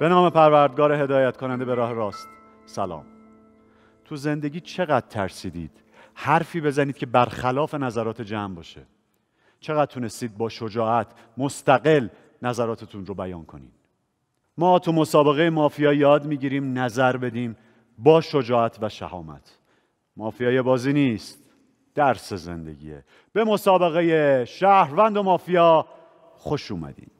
به نام پروردگار هدایت کننده به راه راست. سلام. تو زندگی چقدر ترسیدید؟ حرفی بزنید که برخلاف نظرات جمع باشه. چقدر تونستید با شجاعت مستقل نظراتتون رو بیان کنید. ما تو مسابقه مافیا یاد می‌گیریم نظر بدیم با شجاعت و شهامت. مافیای بازی نیست. درس زندگیه. به مسابقه شهروند و مافیا خوش اومدین.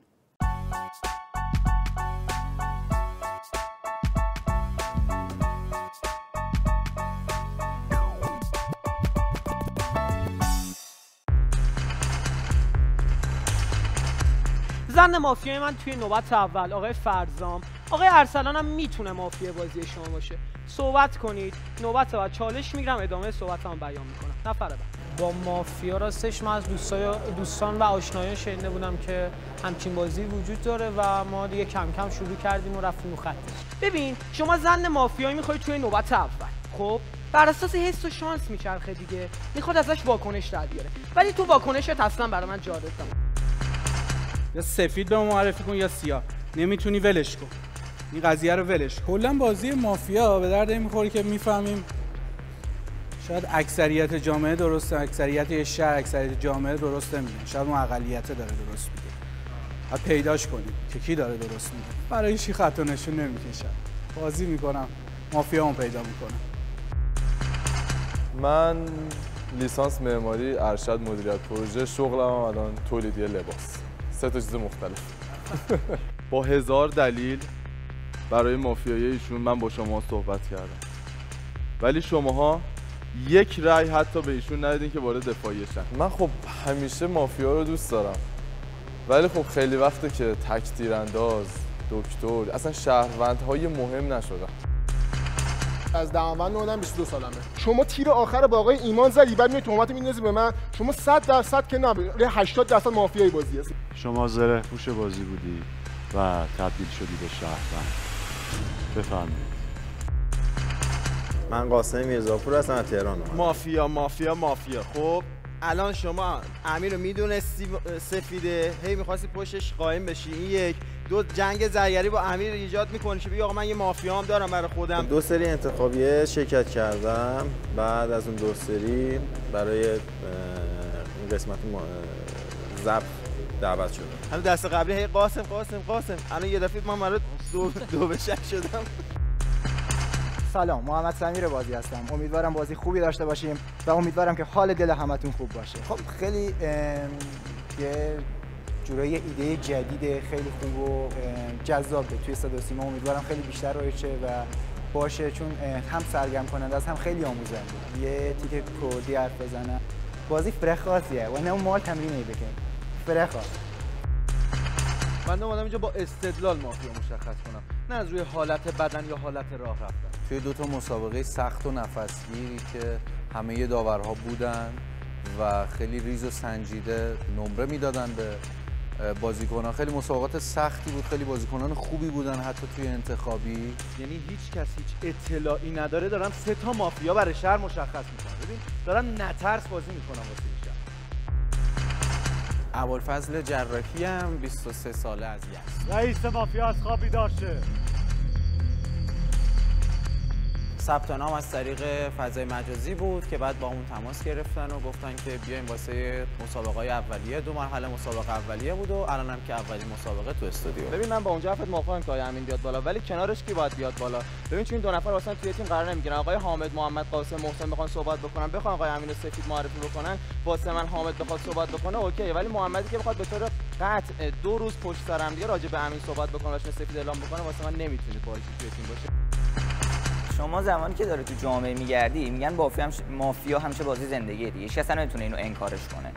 زن مافیای من توی نوبت اول آقای فرزام. آقای ارسلان هم می‌تونه مافیا بازی شما باشه. صحبت کنید. نوبت بعد چالش می‌گیرم ادامه صحبت هم بیان می‌کنم. نفر بعد. با مافیا راستش من از دوستای دوستان و آشنایان شنیده بودم که همچین بازی وجود داره و ما دیگه کم کم شروع کردیم و رفتیم خطش ببین شما زن مافیایی می‌خوای توی نوبت اول. خب؟ بر اساس حس و شانس میچرخه دیگه. می‌خواد ازش واکنش در بیاره. ولی تو واکنشت اصلا برای من جالب یا سفید به ما معرفی کن یا سیاه. نمی‌تونی ولش کن. این قضیه رو ولش کلا بازی مافیا به درد این می‌خوره که می‌فهمیم. شاید اکثریت جامعه درسته اکثریت شهر اکثریت جامعه درست نمیگن شاید اون اقلیت داره درست میگه. بعد پیداش کنیم که کی داره درست میگه. برای هیچ خط و نشون نمی‌کشم؟ بازی می‌کنم مافیا اون پیدا می‌کنم. من لیسانس معماری ارشد مدیریت پروژه شغلم الان تولیدی لباس. سه تا چیز مختلف. با هزار دلیل برای مافیای ایشون من با شما صحبت کردم. ولی شماها یک رأی حتی به ایشون ندیدین که وارد دفاعیه شن. من خب همیشه مافیا رو دوست دارم. ولی خب خیلی وقته که تک تیرانداز دکتر اصلا شهروندهای مهم نشدن از دهمن اومدم 22 سالمه. شما تیر آخر با آقای ایمان زدی بعد میای تهمت میندازی به من. شما 100 درصد که نه 80 درصد مافیای بازی هستی. شما زره پوش بازی بودی و تبدیل شدی به شهروند. بفرمایید. من قاسم میرزاپور هستم از تهران اومدم. مافیا مافیا مافیا. خب الان شما امیر رو می‌دونستی سفیده. هی می‌خواستی پشتش قایم بشی. این یک. دو جنگ زرگری با امیر ایجاد می‌کنی که بگی آقا من یه مافیا هم دارم برای خودم. دو سری انتخابیه شرکت کردم. بعد از اون دو سری برای این قسمت ما- ضبط دعوت شدم همین دست قبلی هی قاسم قاسم قاسم. الان یه دفعه من مرا دو دو به شک شدم. سلام محمد سمیر بازی هستم. امیدوارم بازی خوبی داشته باشیم و امیدوارم که حال دل همتون خوب باشه. خب خیلی ام، یه جورایی ایده جدید خیلی خوب و جذابه. توی صدا سیما امیدوارم خیلی بیشتر رایج شه و باشه. چون هم سرگرم کننده است هم خیلی آموزنده یه تیک کردی حرف بزنم بازی فرخاسیه و نه اون مال تمرینی بکن. فرخاس من اومدم اینجا با استدلال مافیا مشخص کنم. نه از روی حالت بدن یا حالت راه رفتن. توی دو تا مسابقه سخت و نفسگیری که همه داورها بودن و خیلی ریز و سنجیده نمره می‌دادن به بازیکنان خیلی مسابقات سختی بود خیلی بازیکنان خوبی بودن حتی توی انتخابی. یعنی هیچ کس هیچ اطلاعی نداره. دارم سه تا مافیا برای شهر مشخص می‌کنم ببین دارم نترس بازی می‌کنم واسه این شهر. ابوالفضل جراحی هم 23 ساله از یزد رئیس مافیا از خواب بیدار شه. ثبت نام از طریق فضای مجازی بود که بعد با اون تماس گرفتن و گفتن که بیایم واسه مسابقه های اولیه. دو مرحله مسابقه اولیه بود و الان هم که اولین مسابقه تو استودیو. ببین من با اونجا حرفت موافقم که آقای بیاد بالا ولی کنارش کی باید بیاد بالا؟ ببین چون دو نفر اصلا توی تیم قرار نمی‌گیرن. آقای حامد محمد قاسم محسن می‌خوان صحبت بکنن. بخوان آقای امین سفید معرفی بکنن. واسه من حامد بخواد صحبت بکنه اوکی. ولی محمدی که بخواد به طور قطع دو روز پشت سر دیگه راجع به امین صحبت بکنه واسه سفید اعلام بکنه واسه من نمی‌تونه بازی توی تیم باشه. شما زمانی که داره تو جامعه میگردی میگن مافیا همش... مافیا همیشه بازی زندگیه دیگه. هیچ کس نمی‌تونه اینو انکارش کنه.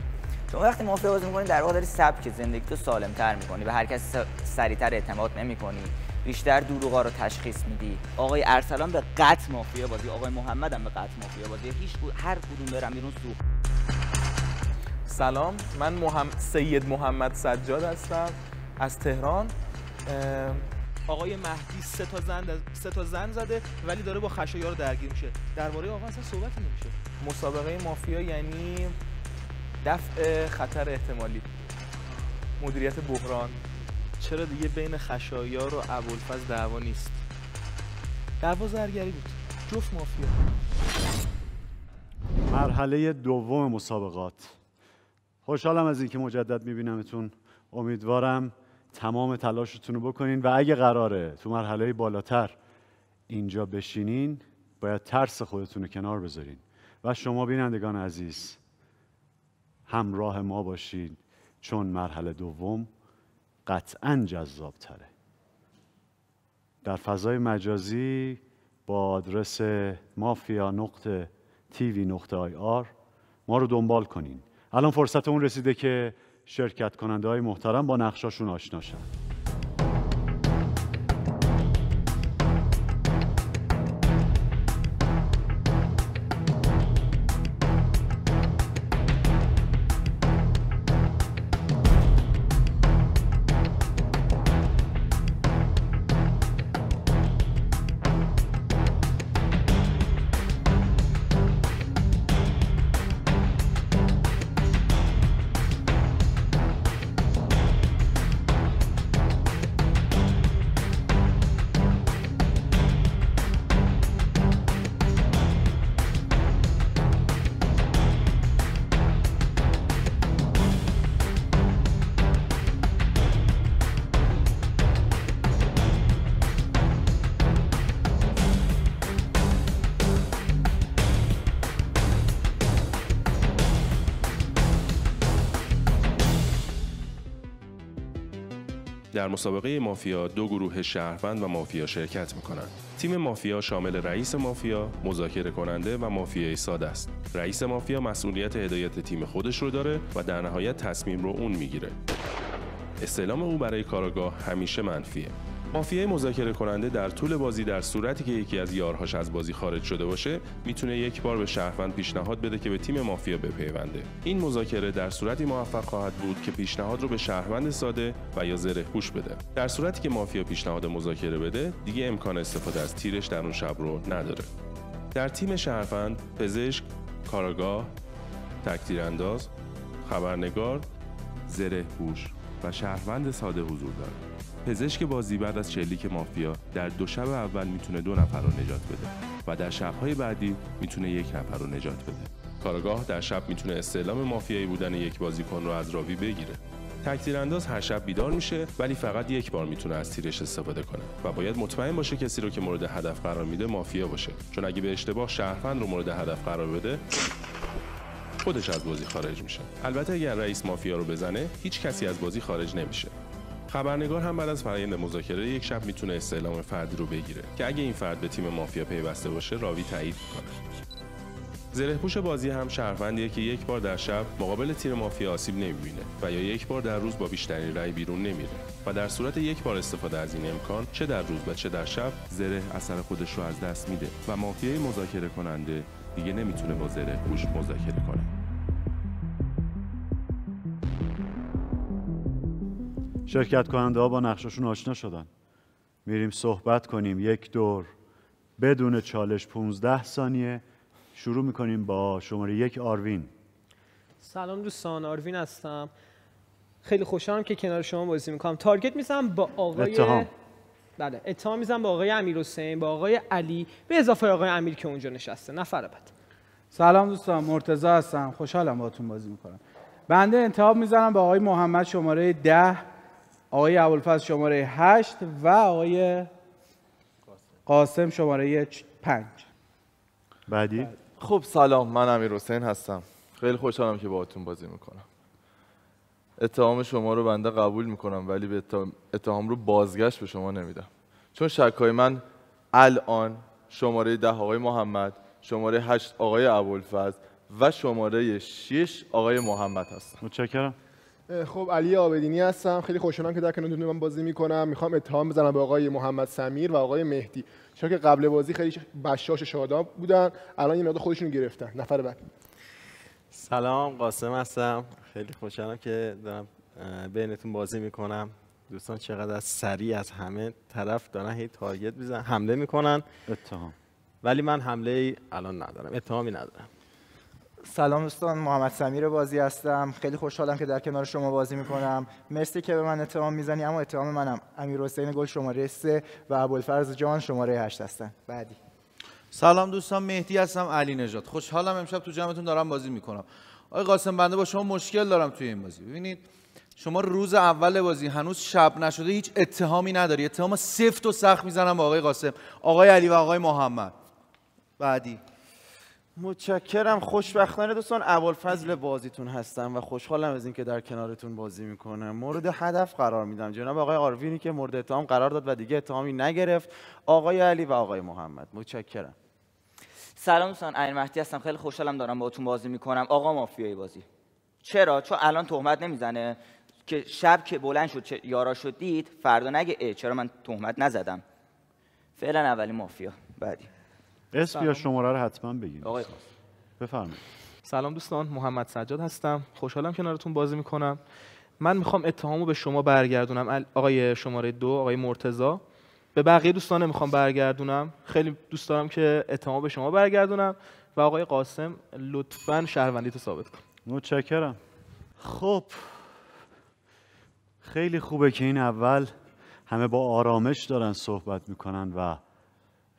شما وقتی مافیا بازی می‌کنی در واقع داری سبک زندگی تو سالمتر می‌کنی به هر کس سریعتر اعتماد نمی‌کنی. بیشتر دروغا رو تشخیص میدی. آقای ارسلان به قط مافیا بازی آقای محمد هم به قط مافیا بازی. هیچ هر کدوم برم بیرون سوخت سلام من محمد سید محمد سجاد هستم. از تهران. آقای مهدی سه تا زن سه تا زن زده ولی داره با خشایار درگیر میشه. درباره آقا اصلا صحبتی نمیشه. مسابقه مافیا یعنی دفع خطر احتمالی. مدیریت بحران. چرا دیگه بین خشایار و ابوالفضل دعوا نیست؟ دعوا زرگری بود. جفت مافیا. مرحله دوم مسابقات. خوشحالم از اینکه مجدد میبینمتون. امیدوارم تمام تلاشتون رو بکنین و اگه قراره تو مرحله بالاتر اینجا بشینین باید ترس خودتون رو کنار بذارین. و شما بینندگان عزیز همراه ما باشین چون مرحله دوم قطعا جذاب تره در فضای مجازی با آدرس مافیا نقطه تیوی نقطه آی آر ما رو دنبال کنین. الان فرصت اون رسیده که شرکت کننده های محترم با نقشاشون آشنا شن. در مسابقه مافیا دو گروه شهروند و مافیا شرکت می‌کنند. تیم مافیا شامل رئیس مافیا، مذاکره کننده و مافیای ساده است. رئیس مافیا مسئولیت هدایت تیم خودش رو داره و در نهایت تصمیم رو اون می‌گیره. استعلام او برای کاراگاه همیشه منفیه. مافیای مذاکره کننده در طول بازی در صورتی که یکی از یارهاش از بازی خارج شده باشه می‌تونه یک بار به شهروند پیشنهاد بده که به تیم مافیا بپیونده. این مذاکره در صورتی موفق خواهد بود که پیشنهاد رو به شهروند ساده و یا زره پوش بده. در صورتی که مافیا پیشنهاد مذاکره بده دیگه امکان استفاده از تیرش در اون شب رو نداره. در تیم شهروند پزشک کاراگاه تکتیرانداز خبرنگار زره پوش و شهروند ساده حضور داره پزشک بازی بعد از شلیک مافیا در دو شب اول می‌تونه دو نفر رو نجات بده و در شبهای بعدی می‌تونه یک نفر رو نجات بده. کارگاه در شب می‌تونه استعلام مافیایی بودن یک بازیکن رو از راوی بگیره. تکتیر انداز هر شب بیدار میشه ولی فقط یک بار می‌تونه از تیرش استفاده کنه و باید مطمئن باشه کسی رو که مورد هدف قرار میده مافیا باشه. چون اگه به اشتباه شهروند رو مورد هدف قرار بده خودش از بازی خارج میشه. البته اگر رئیس مافیا رو بزنه هیچ کسی از بازی خارج نمیشه. خبرنگار هم بعد از فرآیند مذاکره یک شب می‌تونه استعلام فردی رو بگیره که اگه این فرد به تیم مافیا پیوسته باشه راوی تایید می‌کنه. زره پوش بازی هم شهروندیه که یک بار در شب مقابل تیر مافیا آسیب نمی‌بینه و یا یک بار در روز با بیشترین رأی بیرون نمیره و در صورت یک بار استفاده از این امکان چه در روز و چه در شب زره اثر خودش رو از دست میده و مافیای مذاکره کننده دیگه نمی‌تونه با زره پوش مذاکره کنه. شرکت کننده ها با نقششون آشنا شدن. میریم صحبت کنیم یک دور بدون چالش 15 ثانیه. شروع می‌کنیم با شماره یک آروین. سلام دوستان آروین هستم. خیلی خوشحالم که کنار شما بازی می‌کنم. تارگت می‌زنم با آقای اتهام. بله اتهام می‌زنم با آقای امیر حسین با آقای علی به اضافه آقای امیر که اونجا نشسته. نفر بعد. سلام دوستان مرتضی هستم. خوشحالم باهاتون بازی می‌کنم. بنده انتخاب می‌زنم به آقای محمد شماره ده. آقای ابوالفضل شماره هشت و آقای قاسم شماره پنج. بعدی؟ خب سلام من امیر حسین هستم. خیلی خوشحالم که باهاتون بازی می‌کنم. اتهام شما رو بنده قبول می‌کنم ولی به اتهام- رو بازگشت به شما نمیدم. چون شکای من الان شماره ده آقای محمد شماره هشت آقای ابوالفضل و شماره شش آقای محمد هستم. متشکرم. خب علی آبدینی هستم. خیلی خوشحالم که در کنارتون من بازی می‌کنم. می‌خوام اتهام بزنم به آقای محمد سمیر و آقای مهدی. چون که قبل بازی خیلی بشاش و شاداب بودن الان یه مقدار خودشون گرفتن. نفر بعد. سلام قاسم هستم. خیلی خوشحالم که دارم بینتون بازی می‌کنم. دوستان چقدر از سریع از همه طرف دارن هی تارگت میزن حمله می‌کنن. اتهام. ولی من حمله ای الان ندارم. اتهامی ندارم. سلام دوستان محمد سمیر بازی هستم. خیلی خوشحالم که در کنار شما بازی می‌کنم. مرسی که به من اتهام می‌زنی اما اتهام منم. امیر حسین گل شماره 3 و ابوالفرز جان شماره 8 هستن. بعدی. سلام دوستان مهدی هستم علی نژاد. خوشحالم امشب تو جمعتون دارم بازی می‌کنم. آقای قاسم بنده با شما مشکل دارم توی این بازی. ببینید شما روز اول بازی هنوز شب نشده هیچ اتهامی نداری. اتهام سفت و سخت می‌زنم با آقای قاسم آقای علی و آقای محمد. بعدی. متشکرم. خوشبختانه دوستان ابوالفضل بازیتون هستم و خوشحالم از اینکه در کنارتون بازی می‌کنم. مورد هدف قرار میدم. جناب آقای آروینی که مورد اتهام قرار داد و دیگه اتهامی نگرفت. آقای علی و آقای محمد. متشکرم. سلام دوستان امیر مهدی هستم. خیلی خوشحالم دارم باهاتون بازی می‌کنم. آقا مافیایی بازی. چرا؟ چون الان تهمت نمی‌زنه. که شب که بلند شد چه یارا شد دید فردا نگه اه چرا من تهمت نزدم؟ فعلا اولی مافیا. بعدی. اسم یا شماره رو حتما بگین. آقای بفرمایید. سلام دوستان محمد سجاد هستم. خوشحالم کنارتون بازی می‌کنم. من می‌خوام اتهامو به شما برگردونم. آقای شماره دو آقای مرتزا به بقیه دوستان نمی‌خوام برگردونم. خیلی دوست دارم که اتهامو به شما برگردونم. و آقای قاسم لطفا شهروندیتو ثابت کن. متشکرم. خب. خیلی خوبه که این اول همه با آرامش دارن صحبت می‌کنن و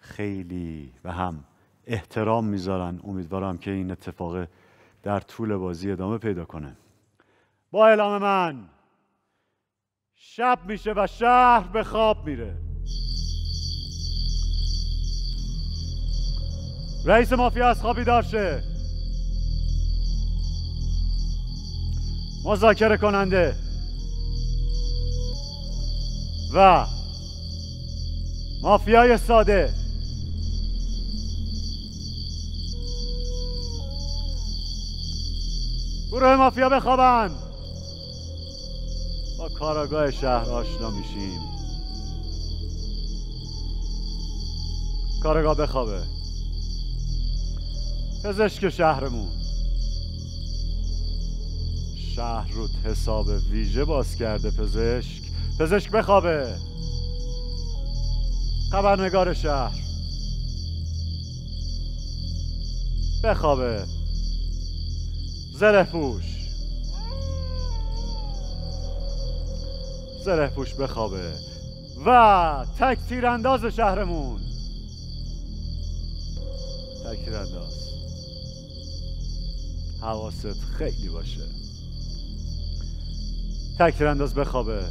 خیلی به هم احترام می‌ذارن. امیدوارم که این اتفاق در طول بازی ادامه پیدا کنه. با اعلام من شب میشه و شهر به خواب میره. رئیس مافیا از خوابی دارشه مذاکره کننده. و مافیای ساده. گروه مافیا بخوابن. با کاراگاه شهر آشنا میشیم. کاراگاه بخوابه. پزشک شهرمون. شهر رو حساب ویژه باز کرده پزشک. پزشک بخوابه. خبرنگار شهر. بخوابه. زره پوش زره پوش بخوابه و تک تیرانداز شهرمون. تک تیرانداز. حواست خیلی باشه. تک تیرانداز بخوابه.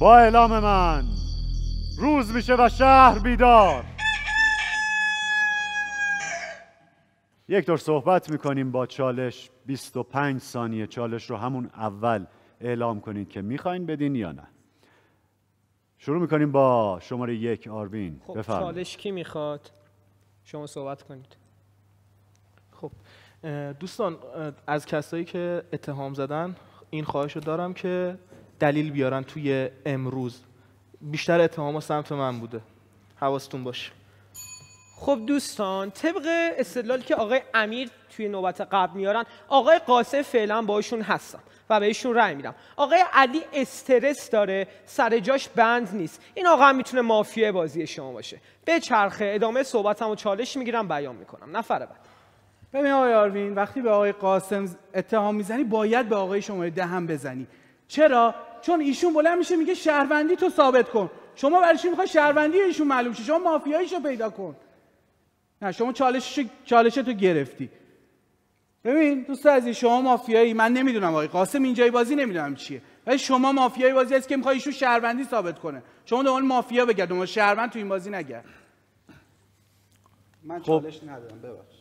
با اعلام من روز میشه و شهر بیدار. یک دور صحبت می‌کنیم با چالش. 25 ثانیه چالش رو همون اول اعلام کنید که می‌خواین بدین یا نه. شروع می‌کنیم با شماره یک آروین. خب بفرمایید. چالش کی می‌خواد؟ شما صحبت کنید. خب دوستان از کسایی که اتهام زدن این خواهش رو دارم که دلیل بیارن توی امروز. بیشتر اتهام سمت من بوده. حواستون باشه. خب دوستان طبق استدلالی که آقای امیر توی نوبت قبل میارن آقای قاسم فعلا باشون هستم و بهشون رأی میدم. آقای علی استرس داره سر جاش بند نیست. این آقا می‌تونه مافیای بازی شما باشه. به چرخه ادامه صحبتمو چالش می‌گیرم بیان می‌کنم. نفر بعد. ببین آقای آروین وقتی به آقای قاسم اتهام می‌زنی باید به آقای شماره ده هم بزنی. چرا؟ چون ایشون بلند میشه میگه شهروندی تو ثابت کن. شما برای چی می‌خوای شهروندی ایشون معلوم شه؟ شما مافیاییشو پیدا کن. نه شما چالش چالشتو گرفتی. ببین دوست عزیز شما مافیایی. من نمی‌دونم آقای قاسم اینجای بازی نمی‌دونم چیه. ولی شما مافیایی بازی هست که می‌خوای ایشون شهروندی ثابت کنه. شما دنبال مافیا بگرد دنبال شهروند تو این بازی نگرد. من خب. چالش ندارم ببخش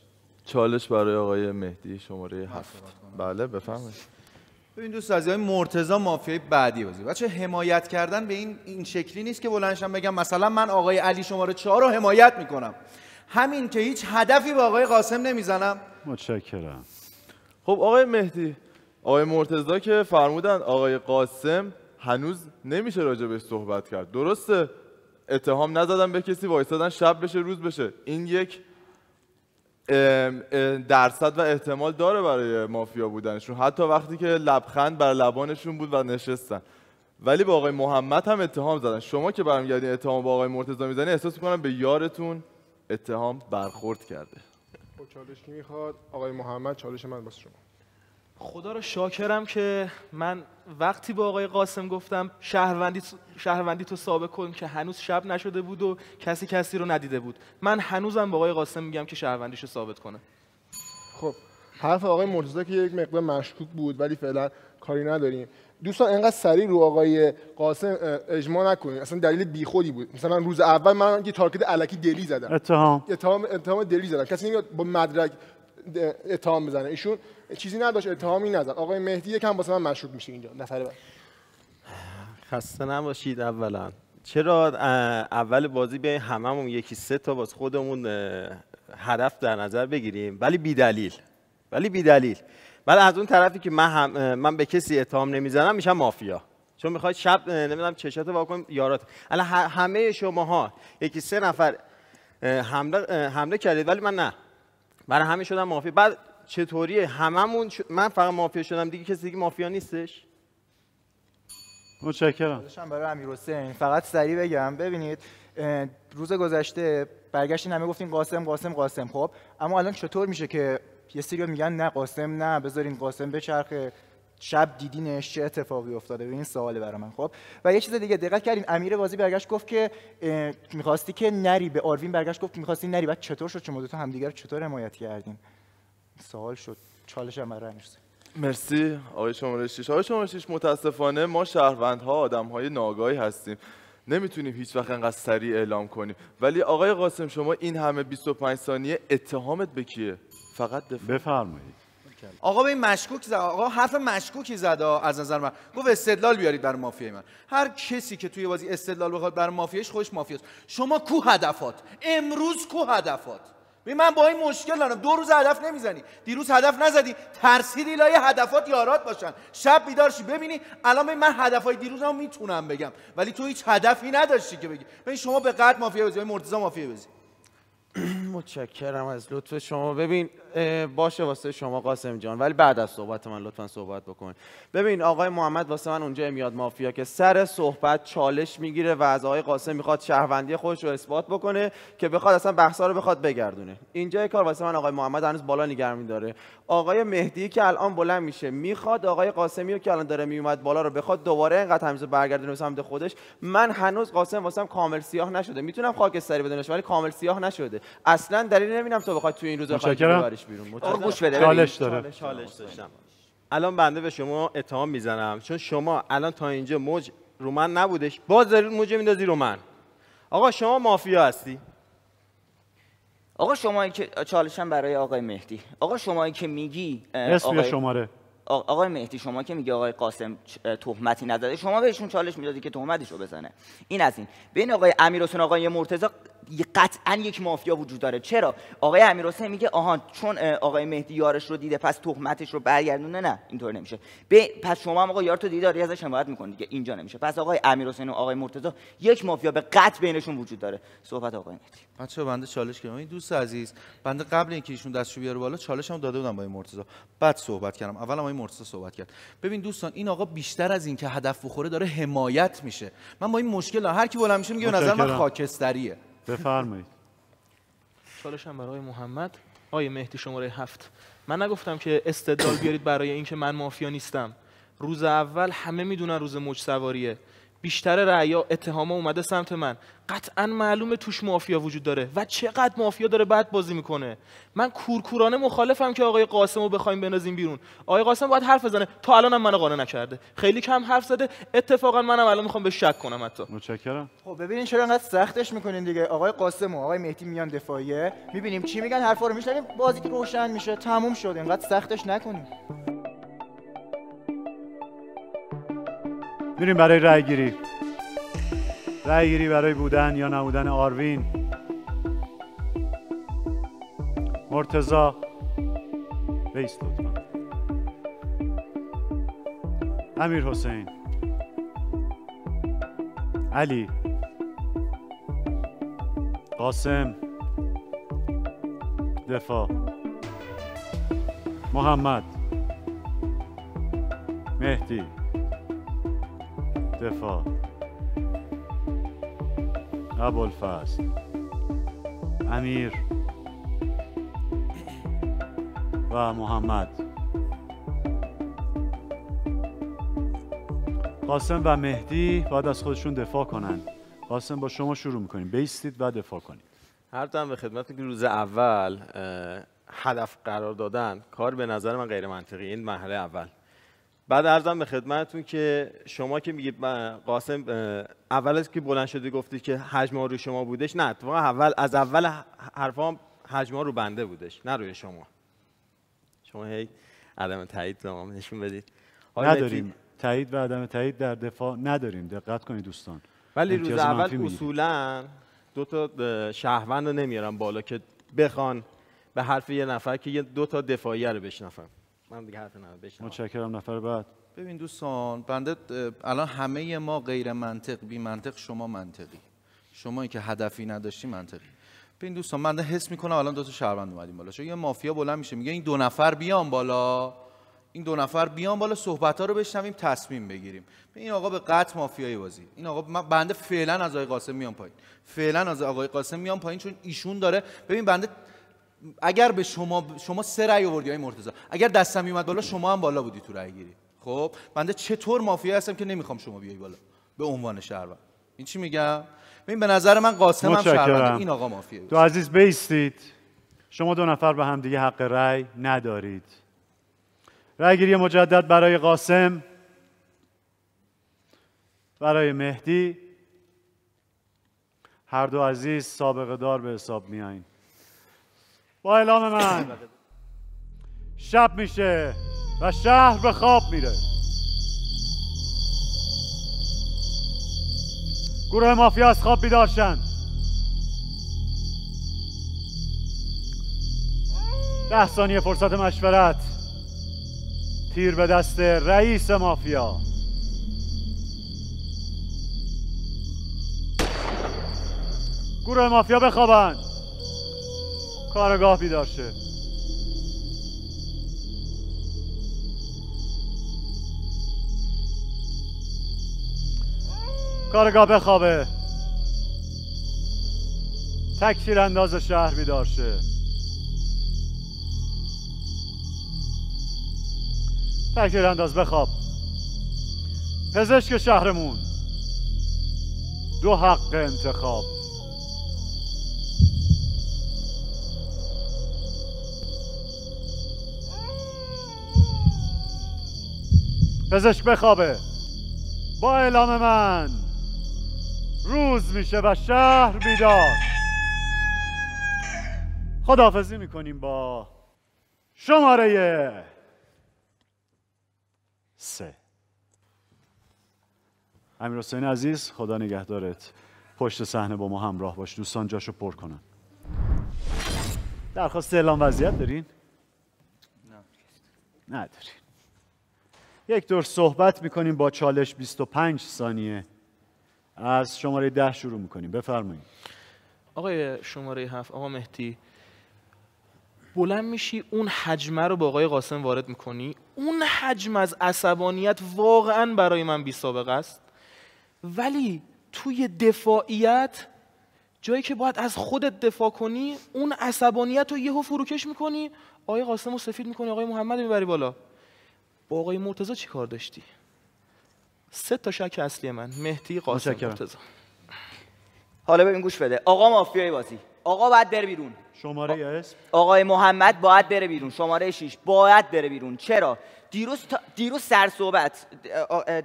چالش برای آقای مهدی شماره هفت. بله بفرمایید. ببین دوست عزیز های مرتضی مافیای بعدی بازی. بچه حمایت کردن به این این شکلی نیست که بلندشم بگم مثلا من آقای علی شماره چهار رو حمایت می‌کنم. همین که هیچ هدفی به آقای قاسم نمی‌زنم. متشکرم. خب آقای مهدی آقای مرتضی که فرمودن آقای قاسم هنوز نمیشه راجع بهش صحبت کرد. درسته؟ اتهام نزدن به کسی وایستادن شب بشه روز بشه. این یک درصد و احتمال داره برای مافیا بودنشون. حتی وقتی که لبخند بر لبانشون بود و نشستن. ولی با آقای محمد هم اتهام زدن. شما که برمیگردین اتهام با آقای مرتضی می‌زنی احساس می‌کنم به یارتون اتهام برخورد کرده. خب چالش کی می‌خواد؟ آقای محمد چالش من واسه شما. خدا رو شاکرم که من وقتی با آقای قاسم گفتم شهروندی شهروندی تو ثابت کن که هنوز شب نشده بود و کسی کسی رو ندیده بود. من هنوزم با آقای قاسم میگم که شهروندیش رو ثابت کنه. خب حرف آقای مرتضی که یک مقدار مشکوک بود ولی فعلا کاری نداریم. دوستان انقدر سریع رو آقای قاسم اجماع نکنید اصلا دلیل بیخودی بود. مثلا روز اول من یه تارگت علکی دلی زدم. اتهام. اتهام اتهام دلی زدم. کسی نمیاد با مدرک اتهام بزنه. ایشون چیزی نداشت اتهامی نزد. آقای مهدی یکم واسه من مشکوک میشه اینجا. نفر بعد. خسته نباشید اولا. چرا اول بازی بیایم هممون یکی سه تا باز خودمون هدف در نظر بگیریم؟ ولی بی دلیل ولی بی دلیل بعد از اون طرفی که من هم من به کسی اتهام نمی‌زنم میشم مافیا. چون می‌خواید شب نمی‌دونم چشات واکن یارات. الان همه شماها یکی سه نفر حمله حمله کردید ولی من نه. برای همه شدم مافیا. بعد چطوریه؟ هممون ش- من فقط مافیا شدم. دیگه کسی دیگه مافیا نیستش؟ متشکرم. داشتم برای امیر حسین. فقط سریع بگم. ببینید روز گذشته برگشتین همه گفتین قاسم قاسم قاسم. خب اما الان چطور میشه که یه سری میگن نه قاسم نه بذارین قاسم بچرخه. شب دیدینش چه اتفاقی افتاده؟ این سواله برای من. خب؟ و یه چیز دیگه دقت کردین امیر بازی برگشت گفت که می‌خواستی که نری. به آروین برگشت گفت می‌خواستی نری. بعد چطور شد شما دو تا همدیگه چطور حمایت کردین؟ سوال شد. چالش هم برای. مرسی. آقای شماره 6 آقای شماره 6 متاسفانه ما شهروندها آدمهای ناگاهی هستیم. نمی‌تونیم هیچ وقت انقدر سریع اعلام کنیم. ولی آقای قاسم شما این همه 25 ثانیه اتهامت به کیه؟ فقط دفاع بفرمایید. آقا به این مشکوک زد. آقا حرف مشکوکی زد از نظر من. گفت استدلال بیارید برای مافیای من. هر کسی که توی بازی استدلال بخواد برای مافیاش خودش مافیاست. شما کو هدفات؟ امروز کو هدفات؟ ببین من با این مشکل دارم. دو روز هدف نمی‌زنی. دیروز هدف نزدی. ترسیدی لای هدفات یارات باشن. شب بیدار شی. ببینی الان ببین من هدفهای دیروزمو می‌تونم بگم. ولی تو هیچ هدفی نداشتی که بگی. ببین شما به قد مافیا بازی مرتضی مافیا بازی متشکرم از لطف شما. ببین باشه واسه شما قاسم جان. ولی بعد از صحبت من لطفا صحبت بکن ببین آقای محمد واسه من اونجا میاد مافیا که سر صحبت چالش می‌گیره و از آقای قاسم می‌خواد شهروندی خودش رو اثبات بکنه که بخواد اصلا بحثا رو بخواد بگردونه. اینجا کار واسه من آقای محمد هنوز بالا نگرمی داره. آقای مهدی که الان بلند میشه می‌خواد آقای قاسمی رو که الان داره میومد بالا رو بخواد دوباره اینقدر همیشه برگردونه به سمت خودش. من هنوز قاسم واسم کامل سیاه نشده. می‌تونم خاکستری بدونش ولی کامل سیاه نشده. اصلا دلیل نمی‌بینم تو بخواد تو این روزا بخوای بیرون. متشکرم. گوش بده چالش. داره. چالش داشتم. الان بنده به شما اتهام می‌زنم چون شما الان تا اینجا موج رو من نبودش. باز دارید موج میندازی رو من. آقا شما مافیا هستی؟ آقا شما که چالشم برای آقای مهدی. آقا شما که میگی اسم شماره؟ آقای مهدی شما که میگه آقای قاسم تهمتی نداده شما بهشون چالش می‌دادی که تهمتش رو بزنه. این از این. بین آقای امیر حسین آقای مرتضی قطعا یک مافیا وجود داره. چرا؟ آقای امیر حسین میگه آها چون آقای مهدی یارش رو دیده پس تهمتش رو برگردونه نه اینطور نمیشه. به پس شما هم آقا یار تو دیده داری ازش حمایت می‌کنی دیگه. اینجا نمیشه. پس آقای امیر حسین و آقای مرتضی یک مافیا به قطع بینشون وجود داره. صحبت آقای مهدی. بچه بنده چالش کردم این دوست عزیز بنده قبل اینکه ایشون دستشو بیاره بالا چالشم داده بودم با این مرتضی. بعد صحبت کردم. اول با این مرتضی صحبت کرد. ببین دوستان این آقا بیشتر از این که هدف بخوره داره حمایت میشه. من با این مشکل دارم. هر کی بلند میشه میگه به نظر من. خاکستریه. بفرمایید. چالشم برای محمد. آیه مهدی شماره هفت. من نگفتم که استدلال بیارید برای اینکه من مافیا نیستم. روز اول همه می‌دونن روز موج سواریه بیشتر رعیا اتهام اومده سمت من. قطعا معلومه توش مافیا وجود داره و چقدر مافیا داره بد بازی می‌کنه. من کورکورانه مخالفم که آقای قاسم رو بخوایم بنازیم بیرون. آقای قاسم باید حرف بزنه. تا الانم منو قانع نکرده. خیلی کم حرف زده. اتفاقا منم الان می‌خوام به شک کنم حتی. متشکرم. خب ببینین چرا انقدر سختش می‌کنین دیگه. آقای قاسم و آقای مهدی میان دفاعیه. می‌بینیم چی میگن. حرفا رو میشنویم. بازی که روشن میشه. تموم شد. اینقدر سختش نکنیم میریم برای رأی گیری. رأی گیری برای بودن یا نبودن آروین. مرتزا بیست لطفا. امیر حسین. علی. قاسم. دفاع. محمد. مهدی. دفاع. ابوالفضل. امیر. و محمد. قاسم و مهدی باید از خودشون دفاع کنن. قاسم با شما شروع می‌کنیم. بیستید و دفاع کنید. هر به خدمت که روز اول هدف قرار دادن کار به نظر من غیر منطقی این مرحله اول. بعد ارزم به خدمتتون که شما که میگید قاسم اول از که بلند شدی گفتی که حجم ها روی شما بودش نه اتفاقا اول از اول ح- حرفام حجم ها رو بنده بودش نه روی شما. شما هی عدم تایید ما نشون بدید. نداریم. تایید و عدم تایید در دفاع نداریم. دقت کنید دوستان. ولی روز اول. اصولا دو تا شهروند رو نمیارم بالا که بخوان به حرف یه نفر که یه دو تا دفاعیه رو بشنفم من دیگه حرف ندارم متشکرم. نفر بعد. ببین دوستان بنده الان همه ما غیر منطق بی منطق شما منطقی. شما که هدفی نداشتی منطقی. ببین دوستان من حس می‌کنم الان دو تا شهروند اومدیم بالا. چون یه مافیا بلند میشه میگه این دو نفر بیان بالا. این دو نفر بیان بالا صحبت ها رو بشنویم تصمیم بگیریم. ببین این آقا به قطع مافیای بازی. این آقا من بنده فعلا از آقای قاسم میام پایین. فعلا از آقای قاسم میام پایین چون ایشون داره. ببین بنده اگر به شما شما سه رأی آوردی های مرتضی. اگر دستم میومد بالا شما هم بالا بودی تو رأی گیری. خب؟ بنده چطور مافیا هستم که نمی‌خوام شما بیای بالا؟ به عنوان شهروند. این چی میگم؟ ببین به نظر من قاسم هم این آقا مافیا دو عزیز بیستید. شما دو نفر به هم دیگه حق رأی ندارید. رأی گیری مجدد برای قاسم برای مهدی. هر دو عزیز سابقه دار به حساب میایین با اعلام من. شب میشه و شهر به خواب میره. گروه مافیا از خواب بیدار ده ثانیه فرصت مشورت. تیر به دست رئیس مافیا. گروه مافیا بخوابن کارگاه بیدار شه. کارگاه بخوابه. تکفیر انداز شهر بیدار شه. تکفیر انداز بخواب. پزشک شهرمون. دو حق انتخاب. پزشک بخوابه. با اعلام من روز میشه و شهر بیدار. خداحافظی می‌کنیم با شماره سه. امیر حسین عزیز خدا نگهدارت. پشت صحنه با ما همراه باش. دوستان جاشو پر کنن. درخواست اعلام وضعیت دارین؟ نه. ندارین. یک دور صحبت می‌کنیم با چالش 25 ثانیه. از شماره ده شروع می‌کنیم. بفرمایید. آقای شماره هفت آقا مهدی بلند میشی اون حجمه رو با آقای قاسم وارد می‌کنی؟ اون حجم از عصبانیت واقعا برای من بی سابقه است. ولی توی دفاعیت جایی که باید از خودت دفاع کنی اون عصبانیت رو یهو فروکش می‌کنی. آقای قاسم رو سفید می‌کنی آقای محمد می‌بری بالا. با آقای مرتضی چی کار داشتی؟ سه تا شک اصلی من مهدی قاسم. مرتضی. حالا ببین گوش بده. آقا مافیای بازی. آقا باید بره بیرون. شماره اسم آقای محمد باید بره بیرون. شماره 6 باید بره بیرون. چرا؟ دیروز تا- دیروز سر صحبت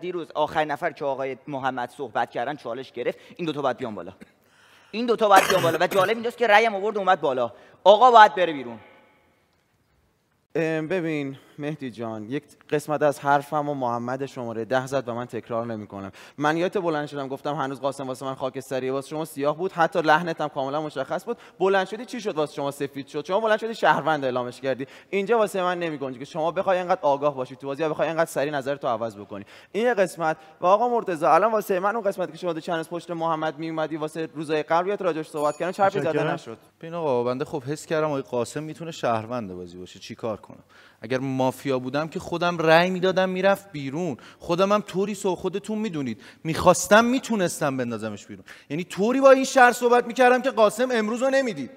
دیروز آخرین نفر که آقای محمد صحبت کردن چالش گرفت. این دوتا باید بیان بالا. این دوتا باید بیان بالا. و جالب اینجاست که رأیم آورد و اومد بالا. آقا باید بره بیرون. ببین مهدی جان یک قسمت از حرفم و محمد شماره ده زد و من تکرار نمی کنم من یادت بلند شدم گفتم هنوز قاسم واسه من خاکستری واسه شما سیاه بود. حتی لحنت هم کاملا مشخص بود. بلند شدی چی شد واسه شما سفید شد؟ شما بلند شدی شهروند اعلامش کردی. اینجا واسه من نمی که شما بخوای اینقدر آگاه باشی تو بازی یا بخوای اینقدر سری نظر تو عوض بکنی. این یه قسمت. و آقا مرتضی الان واسه من اون قسمتی که شما دو چند پشت محمد می اومدی واسه روزای قبل یادت راجعش صحبت کردن چه حرفی زده. نشد. ببین آقا بنده خب حس کردم آقای قاسم می‌تونه شهروند بازی باشه. چیکار کنم؟ اگر مافیا بودم که خودم رأی می‌دادم می‌رفت بیرون. خودم هم طوری سو خودتون می‌دونید. می‌خواستم می‌تونستم بندازمش بیرون. یعنی طوری با این شهر صحبت می‌کردم که قاسم امروز رو نمی‌دید.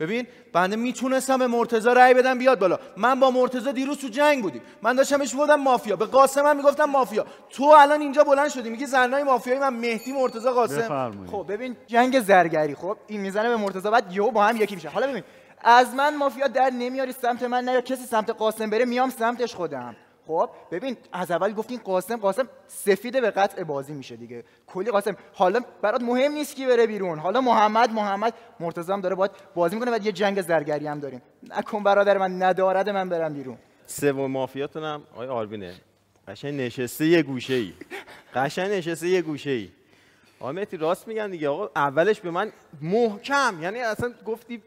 ببین بنده می‌تونستم به مرتضی رأی بدم بیاد بالا. من با مرتضی دیروز تو جنگ بودیم. من داشتمش بودم مافیا. به قاسم هم می‌گفتم مافیا. تو الان اینجا بلند شدی. میگی زنای مافیایی. من مهدی مرتضی قاسم. خب ببین جنگ زرگری. خب این می‌زنه به مرتضی بعد یهو با هم یکی میشه حالا ببین از من مافیا در نمیاری سمت من نه کسی سمت قاسم بره میام سمتش خودم. خب ببین از اول گفتین قاسم قاسم سفید به قطع بازی میشه دیگه. کلی قاسم حالا برات مهم نیست کی بره بیرون. حالا محمد محمد مرتضی هم داره باید بازی می‌کنه و یه جنگ زرگری هم داریم. نکن برادر من ندارد من برم بیرون. سوم مافیاتون هم آقای آربینه. قشنگ نشسته یه گوشه ای قشنگ نشسته یه گوشه ای راست میگن دیگه. آقا اولش به من محکم. یعنی اصلا گفتی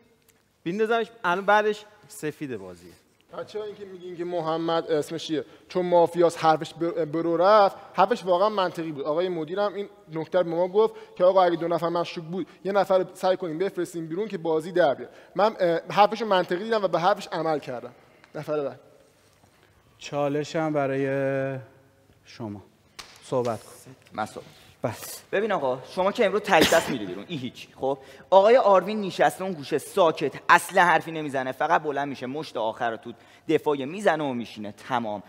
بیندازمش. الان بعدش سفید بازیه بچه اینکه میگین که محمد اسمش چیه؟ چون مافیاس حرفش بر- برو رفت. حرفش واقعا منطقی بود. آقای مدیرم این نکته رو به ما گفت که آقا اگه دو نفر مشکوک بود یه نفر رو سعی کنیم بفرستیم بیرون که بازی در بیاد. من حرفش رو منطقی دیدم و به حرفش عمل کردم. نفر بعد. چالشم برای شما. صحبت کن. مسئول بس. ببین آقا شما که امروز تک دست میری بیرون. این هیچی. خب آقای آروین نشسته اون گوشه ساکت اصلا حرفی نمی‌زنه فقط بلند میشه مشت آخر رو تو دفاع می‌زنه و میشینه. تمام.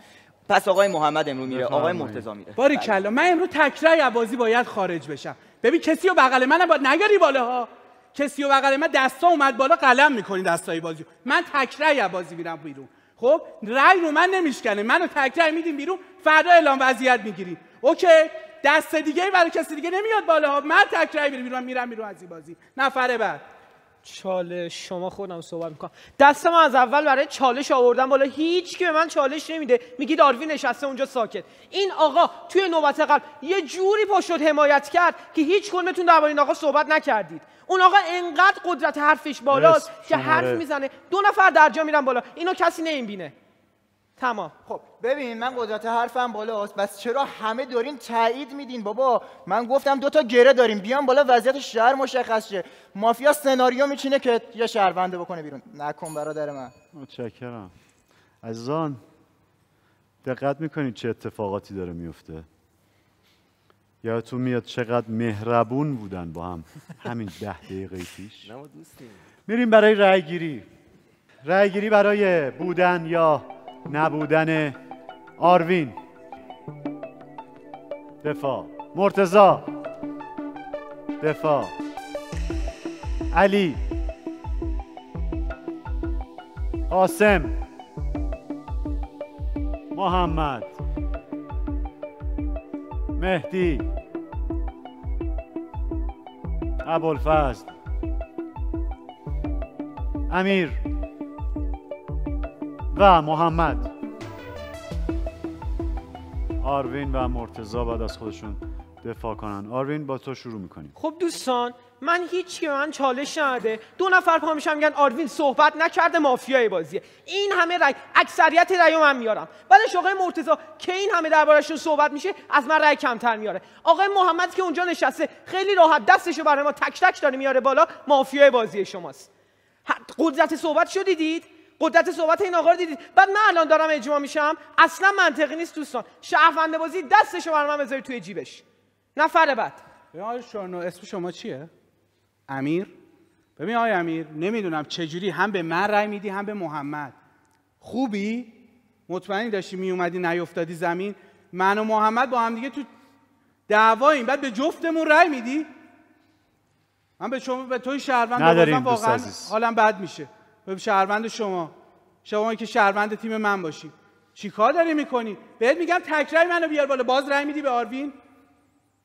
پس آقای محمد امروز میره آقای. مرتضی میره. باری کلا من امروز تکرای از بازی باید خارج بشم. ببین کسی رو بغل منم باید نگاری بالا ها کسی رو بغل من دستا اومد بالا قلم می‌کنی دستای بازی. من تکرای از بازی میرم بیرون. خب رای رو من نمیشکنه. منو تکرای میدیم بیرون فردا اعلام وضعیت می‌گیریم. اوکی؟ دست دیگه برای کسی دیگه نمیاد بالا. ها من تکرای میرم بیرون میرم بیرون از این بازی. نفر بعد. چالش شما خودم صحبت می‌کنم. دست ما از اول برای چالش آوردم بالا. هیچ که به من چالش نمیده. میگید آروین نشسته اونجا ساکت. این آقا توی نوبت قبل یه جوری پا شد حمایت کرد که هیچ کدومتون درباره این آقا صحبت نکردید. اون آقا انقدر قدرت حرفش بالاست. که. حرف می‌زنه. دو نفر در جا میرن بالا. اینو کسی نمی‌بینه. تمام. خب. ببین من قدرت حرفم بالاست. بس چرا همه دارین تایید میدین؟ بابا من گفتم دو تا گره داریم. بیام بالا وضعیت شهر مشخص شه. مافیا سناریو میچینه که یه شهرونده بکنه بیرون. نکن برادر من. متشکرم. عزیزان دقت می‌کنید چه اتفاقاتی داره میفته یادتون میاد چقدر مهربون بودن با هم همین ده دقیقه پیش؟ میریم برای رأی گیری رأی گیری برای بودن یا نبودن آروین. دفاع. مرتزا دفاع. علی. قاسم. محمد. مهدی. ابوالفضل. امیر. و محمد. آروین و مرتزا بعد از خودشون دفاع کنن. آروین با تو شروع می‌کنیم. خب دوستان من هیچ به من چالش نده. دو نفر پا میشن میگن آروین صحبت نکرده مافیای بازیه. این همه رای اکثریت رای من میارم. بعدش آقای مرتضی که این همه دربارشون صحبت میشه از من رای کمتر میاره. آقای محمد که اونجا نشسته خیلی راحت دستشو برای ما تک تک داره میاره بالا. مافیای بازی شماست. قدرت صحبت شو قدرت صحبت این آقا رو دیدید بعد من الان دارم اجماع میشم اصلا منطقی نیست دوستان شهروند بازی دستشو برای من بذاری توی جیبش نفر بعد ببین آقای شورنو اسم شما چیه؟ امیر؟ ببین آقای امیر نمی‌دونم چجوری هم به من رأی میدی هم به محمد خوبی؟ مطمئنی داشتی میومدی نیفتادی زمین من و محمد با هم دیگه تو دعواییم بعد به جفتمون رأی میدی؟ من به شما به توی شهروند واقعا. حالم بد میشه شهروند شما. شما که شهروند تیم من باشی. چیکار داری می‌کنی؟ بهت میگم تکرای منو بیار بالا. باز رأی میدی به آروین؟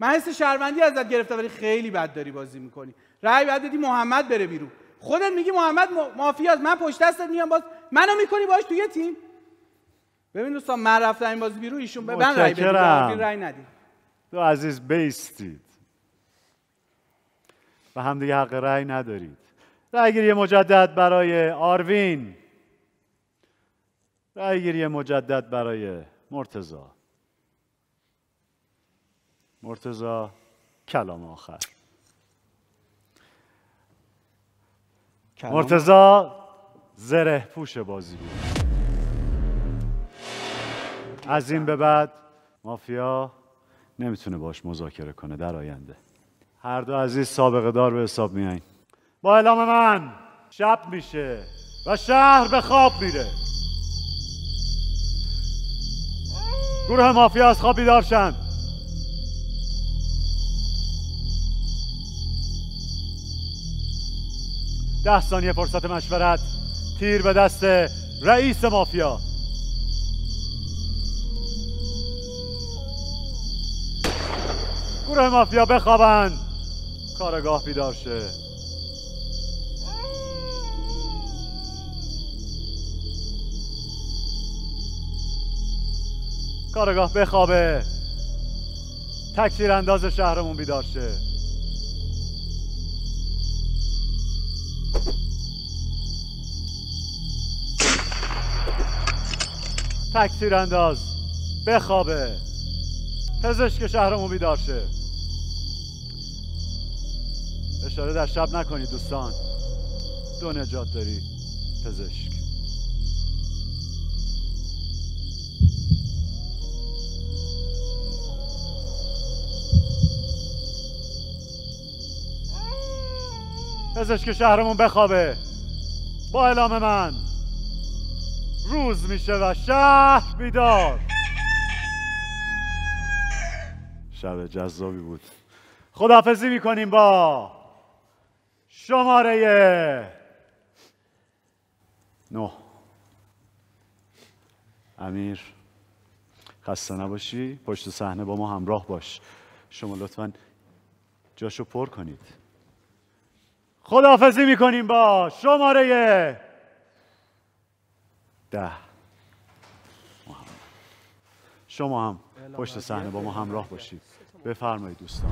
من حس شهروندی ازت گرفتم ولی خیلی بد داری بازی می‌کنی. رأی بعد بدی محمد بره بیرون. خودت میگی محمد ما- مافیاست من پشت دستت میام باز. منو می‌کنی باش توی تیم؟ ببین دوستان من رفتم این بازی بیرون. ایشون به من رأی بدید. به رأی ندید. تو عزیز بیستید. و هم دیگه حق رأی ندارید. رأی گیری مجدد برای آروین. رأی گیری مجدد برای مرتزا مرتزا کلام آخر. مرتزا زره پوش بازی بود. از این به بعد مافیا نمی‌تونه باش مذاکره کنه در آینده. هر دو عزیز سابقه دار به حساب میایین با اعلام من شب میشه و شهر به خواب میره. گروه مافیا از خواب بیدار شن. ده ثانیه فرصت مشورت. تیر به دست رئیس مافیا. گروه مافیا بخوابن. کارگاه بیدار شه. کارگاه بخوابه. تکثیر انداز شهرمون بیدار شه. تکثیر انداز بخوابه. پزشک شهرمون بیدار شه. اشاره در شب نکنید دوستان. دو نجات داری پزشک. پزشک شهرمون بخوابه. با اعلام من روز میشه و شهر بیدار. شب جذابی بود. خداحافظی می‌کنیم با شماره نه. امیر خسته نباشی. پشت صحنه با ما همراه باش. شما لطفا جاشو پر کنید. خداحافظی می‌کنیم با شماره ده محمد. شما هم پشت صحنه با ما همراه باشید بفرمایید دوستان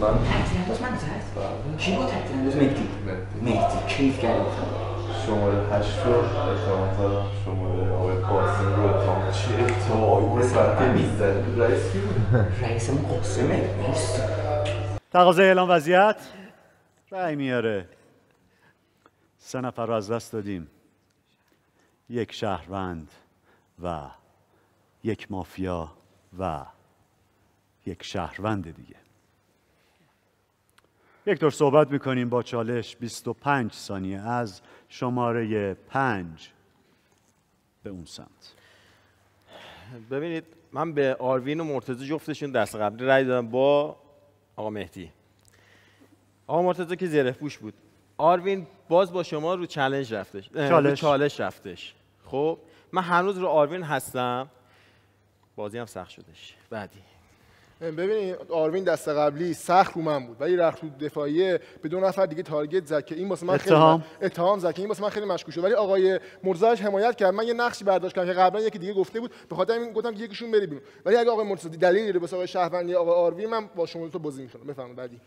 من تکتیرانداز من زد؟ کی با تکتیرانداز مهدی؟ مهدی کیف کرده شماره هشت رو اتهام زدم شماره آقای قاسم رو اتهام چی اتهام ساعت می‌زد رئیس کی بود؟ رئیسمون قاسمه نیست تقاضای اعلام وضعیت رأی میاره. سه نفر رو از دست دادیم. یک شهروند و یک مافیا و یک شهروند دیگه. یک دور صحبت می‌کنیم با چالش 25 ثانیه از شماره پنج به اون سمت. ببینید من به آروین و مرتضی جفتشون دست قبلی رای دادم با آقا مهدی. آقا مرتضی که زره پوش بود. آروین باز با شما رو چالش رفتش اه، رو چالش. چالش رفتش. خب من هنوز رو آروین هستم. بازی هم سخت شدش. بعدی. ببینید آروین دست قبلی سخت رو من بود ولی رفت تو دفاعیه به دو نفر دیگه target زد که این واسه من خیلی اتهام. اتهام زد که این واسه من خیلی مشکوک شد. ولی آقای مرزاش حمایت کرد. من یه نقشی برداشت کردم که قبلا یکی دیگه گفته بود. به خاطر همین گفتم که یکیشون بره بیرون. ولی اگه آقای مرتضی دلیلی داره واسه آقای شهروندی آقای آروین من با شما دو تا بازی می‌کنم. بفرمایید بعدی.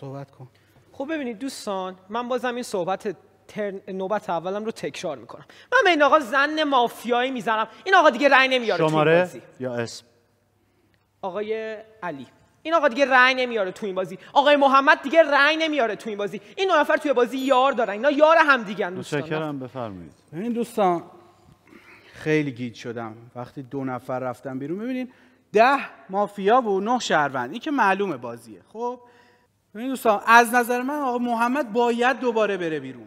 صحبت کن. خب ببینید دوستان من بازم این صحبت ترن نوبت اولم رو تکرار می‌کنم. من به این آقا زن مافیایی می‌زنم. این آقا دیگه رأی نمیاره تو این شماره بازی. یا اسم؟ آقای علی. این آقا دیگه رأی نمیاره تو این بازی. آقای محمد دیگه رأی نمیاره تو این بازی. این دو نفر توی بازی یار دارن. اینا یار هم دیگه دوستان. متشکرم بفرمایید. ببین دوستان خیلی گیج شدم. وقتی دو نفر رفتن بیرون ببینین ده مافیا و نه شهروند. این که معلومه بازیه. خب؟ ببین دوستان از نظر من آقا محمد باید دوباره بره بیرون.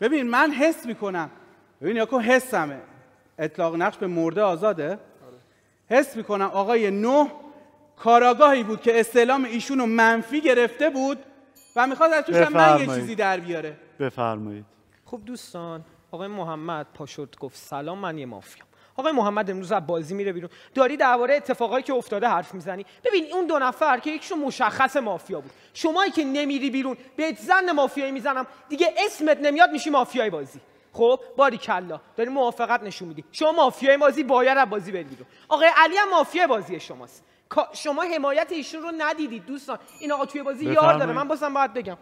ببین من حس می‌کنم. ببین یا حسمه. اطلاق نقش به مرده آزاده؟ حس می‌کنم آقای نه کاراگاهی بود که استعلام ایشون رو منفی گرفته بود و می‌خواد از توش هم من یه. چیزی در بیاره. بفرمایید. خب دوستان آقای محمد پاشد گفت سلام من یه مافیام. آقای محمد امروز از بازی میره بیرون. داری درباره اتفاقایی که افتاده حرف می‌زنی؟ ببین اون دو نفر که یکیشون مشخص مافیا بود. شمایی که نمیری بیرون بهت زن مافیایی می‌زنم. دیگه اسمت نمیاد میشی مافیای بازی. خب باری کلا داری موافقت نشون میدی. شما مافیای بازی باید از بازی بری بیرون. آقای علی هم مافیای بازی شماست. شما حمایت ایشون رو ندیدید دوستان. این آقا توی بازی یار داره. من بازم باید بگم.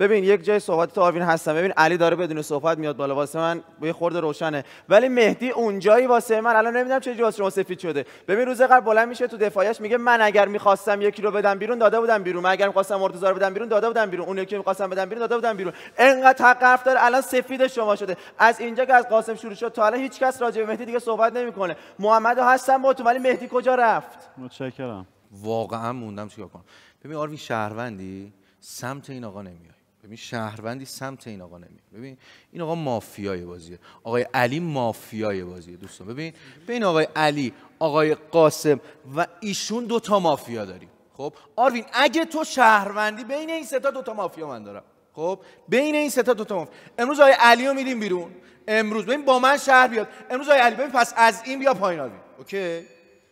ببین یک جای صحبت تو آروین هستم. ببین علی داره بدون صحبت میاد بالا. واسه من یه خورده روشنه. ولی مهدی اونجایی واسه من الان نمی‌دونم چه واسه شما سفید شده. ببین روز قبل بلند میشه تو دفاعش میگه من اگر می‌خواستم یکی رو بدم بیرون داده بودم بیرون. من اگر می‌خواستم مرتضی رو بدم بیرون داده بودم بیرون. اون یکی می‌خواستم بدم بیرون داده بودم بیرون. انقدر حق حرف داره. الان سفید شما شده. از اینجا که از قاسم شروع شد تا الان هیچ کس راجع به مهدی دیگه صحبت نمی‌کنه. محمد هستم با تو ولی مهدی کجا رفت؟ متشکرم. واقعا موندم چیکار کنم. ببین آروین شهروندی؟ سمت این آقا نمیای ببین شهروندی سمت این آقا نمیاد. ببین این آقا مافیای بازیه. آقای علی مافیای بازیه دوستان. ببین بین آقای علی آقای قاسم و ایشون دوتا مافیا داریم. خب؟ آروین اگه تو شهروندی بین این سه تا دوتا مافیا من دارم. خب؟ بین این سه تا دوتا مافیا. امروز آقای علی رو میدیم بیرون. امروز ببین با من شهر بیاد. امروز آقای علی ببین پس از این بیا پایین آروین. اوکی؟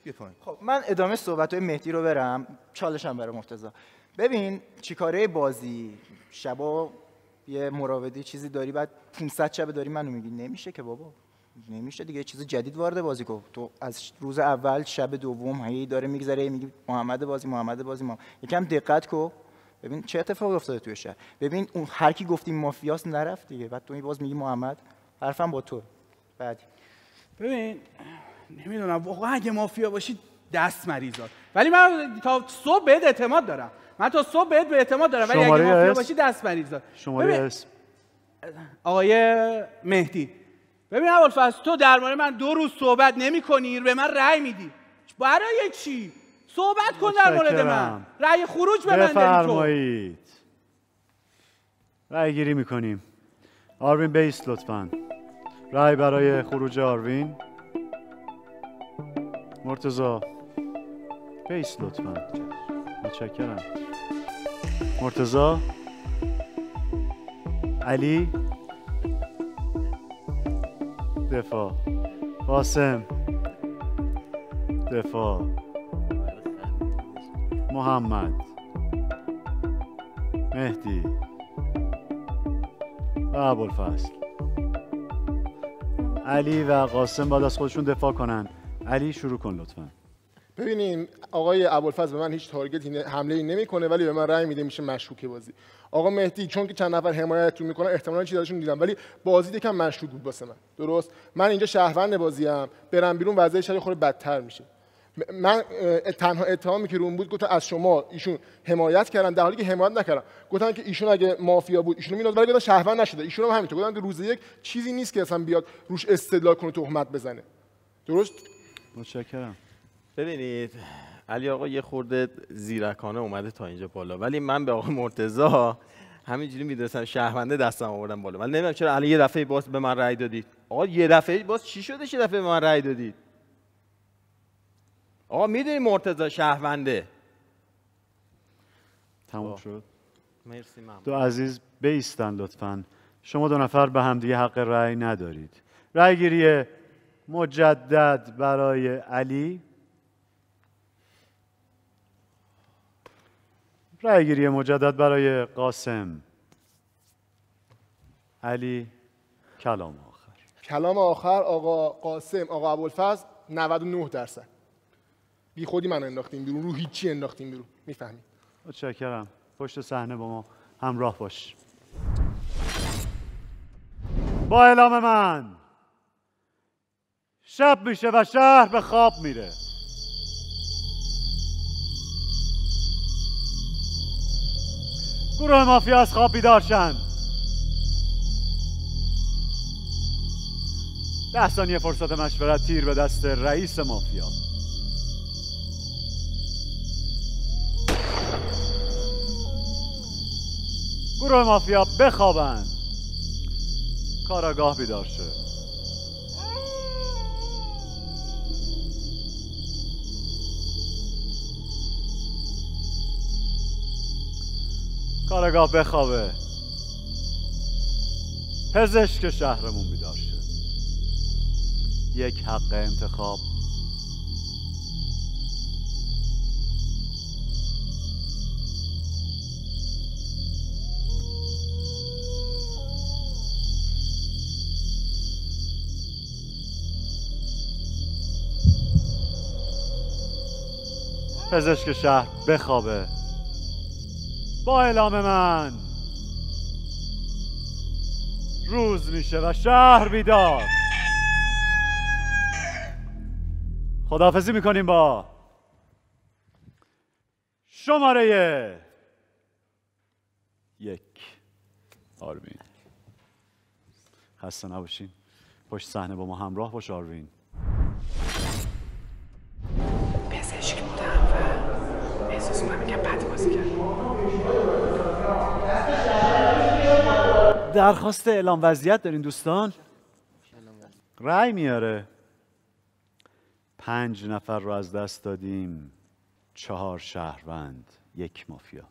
بیا پایین. خب من ادامه صحبت های مهدی رو برم. چالشم برای مرتضی. ببین چیکاره بازی؟ شبا یه مراودی چیزی داری بعد 500 شب داری منو میگی نمیشه که بابا. نمیشه دیگه. چیز جدید وارد بازی کن. تو از روز اول شب دوم هی داره میگذره میگی محمد بازی محمد بازی ما یکم دقت کن. ببین چه اتفاقی افتاده توی شهر. ببین اون هر کی گفتی مافیاس نرفت دیگه. بعد تو باز میگی محمد. حرفم با تو. بعدی ببین نمی‌دونم. واقعا اگه مافیا باشی دست مریضات. ولی من تا صبح بهت اعتماد دارم. من تا صبح بهت به اعتماد دارم ولی اگه مافیا؟ باشی دست مریضات شماره اسم آقای مهدی ببین ابوالفضل تو درباره من دو روز صحبت نمی کنی به من رأی میدی. برای چی؟ صحبت کن در مورد من. رأی خروج به من بفرمایید. رأی گیری می‌کنیم. آروین بیست لطفا. رأی برای خروج آروین. مرتزا بیست لطفا. متشکرم. مرتزا علی؟ دفاع. قاسم؟ دفاع. محمد؟ مهدی؟ و علی و قاسم باید از خودشون دفاع کنن. علی شروع کن لطفا. ببینین آقای ابوالفضل به من هیچ تارگتی حمله ای نمی‌کنه ولی به من رأی میده میشه مشکوک بازی. آقا مهدی چون که چند نفر حمایتتون می‌کنن احتمالاً چیزی ازشون دیدم ولی بازی یکم مشکوک بود واسه من. درست؟ من اینجا شهروند بازی ام برم بیرون وضعیت شاید خورده بدتر میشه. من تنها اتهامی که روم بود گفتم از شما ایشون حمایت کردن در حالی که حمایت نکردم گفتن که ایشون اگه مافیا بود ایشون می‌داد ولی گفتن شهروند نشده. ایشون هم همینطور. گفتن که روز یک چیزی نیست که اصلا بیاد روش استدلال کنه تهمت بزنه. درست؟ متشکرم. ببینید علی آقا یه خورده زیرکانه اومده تا اینجا بالا ولی من به آقا مرتضی همینجوری می‌دونستم شهرونده دستم آوردم بالا. من نمی‌دونم چرا الان یه دفعه باز به من رأی دادید. آقا یه دفعه باز چی شده یه دفعه به من رأی دادید؟ آقا می‌دونی مرتضی شهرونده؟ تموم شد. مرسی ممنون. دو عزیز بیستن لطفا. شما دو نفر به همدیگه حق رأی ندارید. رأی گیری مجدد برای علی. رأی گیری مجدد برای قاسم. علی کلام آخر. کلام آخر آقا قاسم آقا ابوالفضل 99 درصد. بی خودی من انداختیم بیرون رو هیچی انداختیم بیرون. می‌فهمی؟ متشکرم. پشت صحنه با ما همراه باش. با اعلام من شب میشه و شهر به خواب میره. گروه مافیا از خواب بیدار شن. ده ثانیه فرصت مشورت تیر به دست رئیس مافیا. گروه مافیا بخوابن. کاراگاه بیدار شه. کاراگاه بخوابه. پزشک شهرمون بیدار شه. یک حق انتخاب. پزشک شهر بخوابه. با اعلام من. روز میشه و شهر بیدار. خداحافظی می‌کنیم با شماره یک. آرمین خسته نباشین. پشت صحنه با ما همراه باش آروین. پزشک بودم و احساس می‌کنم میگم بد بازی کردم. درخواست اعلام وضعیت دارین دوستان؟ رأی میاره. پنج نفر رو از دست دادیم. چهار شهروند یک مافیا.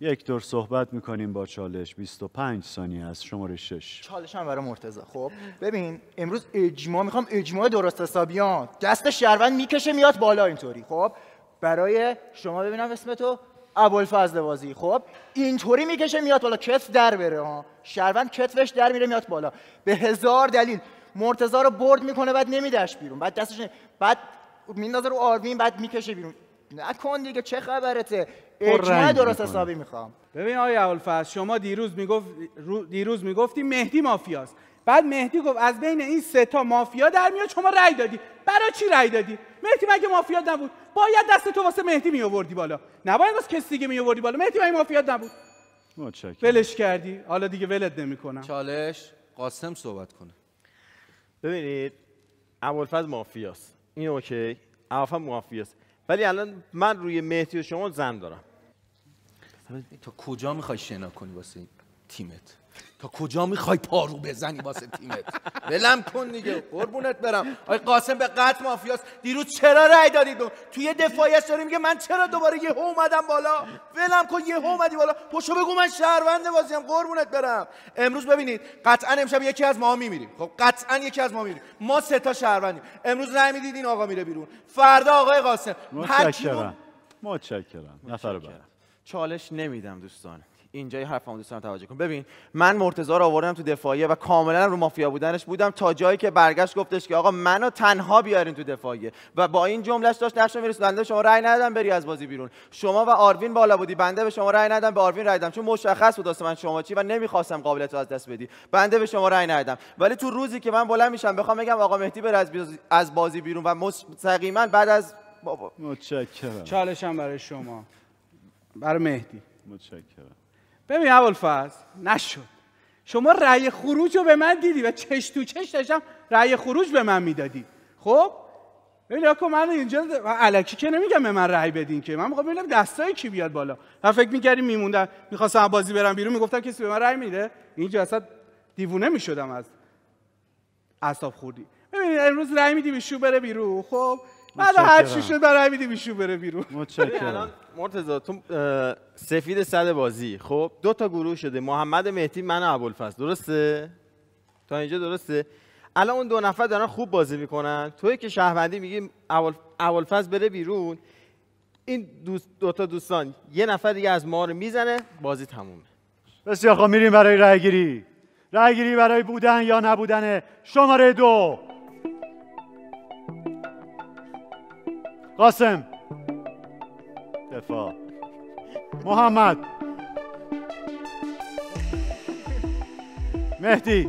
یک دور صحبت می‌کنیم با چالش. 25 ثانیه از شماره 6 چالش هم برای مرتضی. خب ببین امروز اجماع می‌خوام اجماع درست حسابیان. دست شهروند می‌کشه میاد بالا اینطوری. خب برای شما ببینم اسم تو. ابوالفضل بازی. خب اینطوری می‌کشه میاد بالا. کتف در بره ها. شهروند کتفش در میره میاد بالا. به هزار دلیل. مرتضی رو برد می‌کنه بعد نمیدش بیرون. بعد دستش بعد میندازه رو آروین بعد می‌کشه بیرون. نکن دیگه چه خبرته؟ اجماع درست. حسابی می‌خوام. ببین آقای ابوالفضل شما دیروز می‌گفت رو- دیروز می‌گفتی مهدی مافیاست. بعد مهدی گفت از بین این سه تا مافیا در میاد شما رأی دادی. برای چی رأی دادی؟ مهدی مگه مافیا نبود؟ باید دست تو واسه مهدی می آوردی بالا. نباید واسه کسی دیگه می آوردی بالا. مهدی مگه مافیا نبود؟ متشکرم. ولش کردی. حالا دیگه ولت نمی‌کنم. چالش؟ قاسم صحبت کنه. ببینید ابوالفضل مافیاست. این اوکی؟ ابوالفضل مافیاست. ولی الان من روی مهدی و شما زن دارم. تا کجا می‌خوای شنا کنی واسه تیمت؟ تا کجا می‌خوای پارو بزنی واسه تیمت؟ ولم کن دیگه. قربونت برم. آقای قاسم به قطع مافیاست. دیروز چرا رأی دادید توی یه دفاعیش داره میگه من چرا دوباره یه اومدم بالا؟ ولم کن یه اومدی بالا. پشو بگو من شهروند بازیم. قربونت برم. امروز ببینید قطعا امشب یکی از ما میمیریم. خب قطعا یکی از ما میمیریم. ما سه تا شهروندیم. امروز رأی می‌دید این آقا میره بیرون. فردا آقای قاسم. هر کی بود- متشکرم. متشکرم. نفر بعد. چالش نمیدم دوستان. اینجا یه حرفمو دوستان توجه کن. ببین من مرتضی رو آوردم تو دفاعیه و کاملا رو مافیا بودنش بودم تا جایی که برگشت گفتش که آقا منو تنها بیارین تو دفاعیه و با این جملهش داشت نقش می‌رسید بنده شما رأی ندادم بری از بازی بیرون. شما و آروین بالا بودی بنده به شما رأی ندادم به آروین رأی دادم چون مشخص بود واسه من شما چی و نمی‌خواستم قابلیت رو از دست بدی. بنده به شما رأی ندادم. ولی تو روزی که من بلند میشم بخوام بگم آقا مهدی بره از بازی- از بازی بیرون و مستقیما بعد از بابا متشکرم. چالش هم برای شما. برای مهدی. متشکرم. ببین ابوالفضل نشد. شما رأی خروج رو به من دیدی و چش تو چش داشتم رأی خروج به من می‌دادی. خب؟ ببین آقا من اینجا علکی که نمیگم به من رأی بدین که. من می‌خوام ببینم دستای کی بیاد بالا. من فکر می‌کردیم میموندم می‌خواستم بازی برم بیرون می‌گفتم کسی به من رأی میده. اینجا اصلا دیوونه می‌شدم از اعصاب خوردی. ببینید امروز رأی میدی بیشو بره بیرون خب؟ بعد هر چی متشکرم. شد رأی میدی بیشو بره بیرون. الان مرتضی تو سفید صد بازی. خب دو تا گروه شده. محمد مهدی من و ابوالفضل. درسته؟ تا اینجا درسته؟ الان اون دو نفر دارن خوب بازی می‌کنن. توی که شهروندی میگی ابوال- ابوالفضل بره بیرون. این دوست دو تا دوستان یه نفر دیگه از ما رو می‌زنه بازی تمومه. بسیار خب میریم برای رأی گیری رأی گیری برای بودن یا نبودن شماره دو. قاسم. دفاع. محمد. مهدی.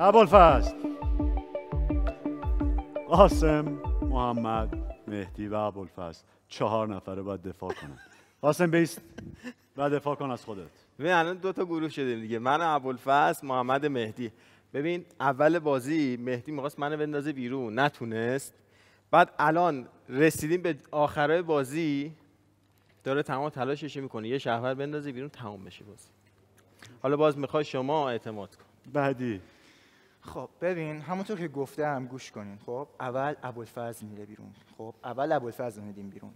ابوالفضل. قاسم محمد مهدی و ابوالفضل. چهار نفره باید دفاع کنن. قاسم بیست و دفاع کن از خودت. ببین الان دو تا گروه شده دیگه. من ابوالفضل محمد مهدی. ببین اول بازی مهدی می‌خواست منو بندازه بیرون. نتونست. بعد الان رسیدیم به آخرای بازی داره تمام تلاشش می‌کنه. یه شهر بندازه بیرون تمام بشه بازی. حالا باز می‌خوای شما اعتماد کن. بعدی. خب ببین همونطور که گفتم گوش کنین. خب اول ابوالفضل میره بیرون. خب اول ابوالفضل میدیم بیرون.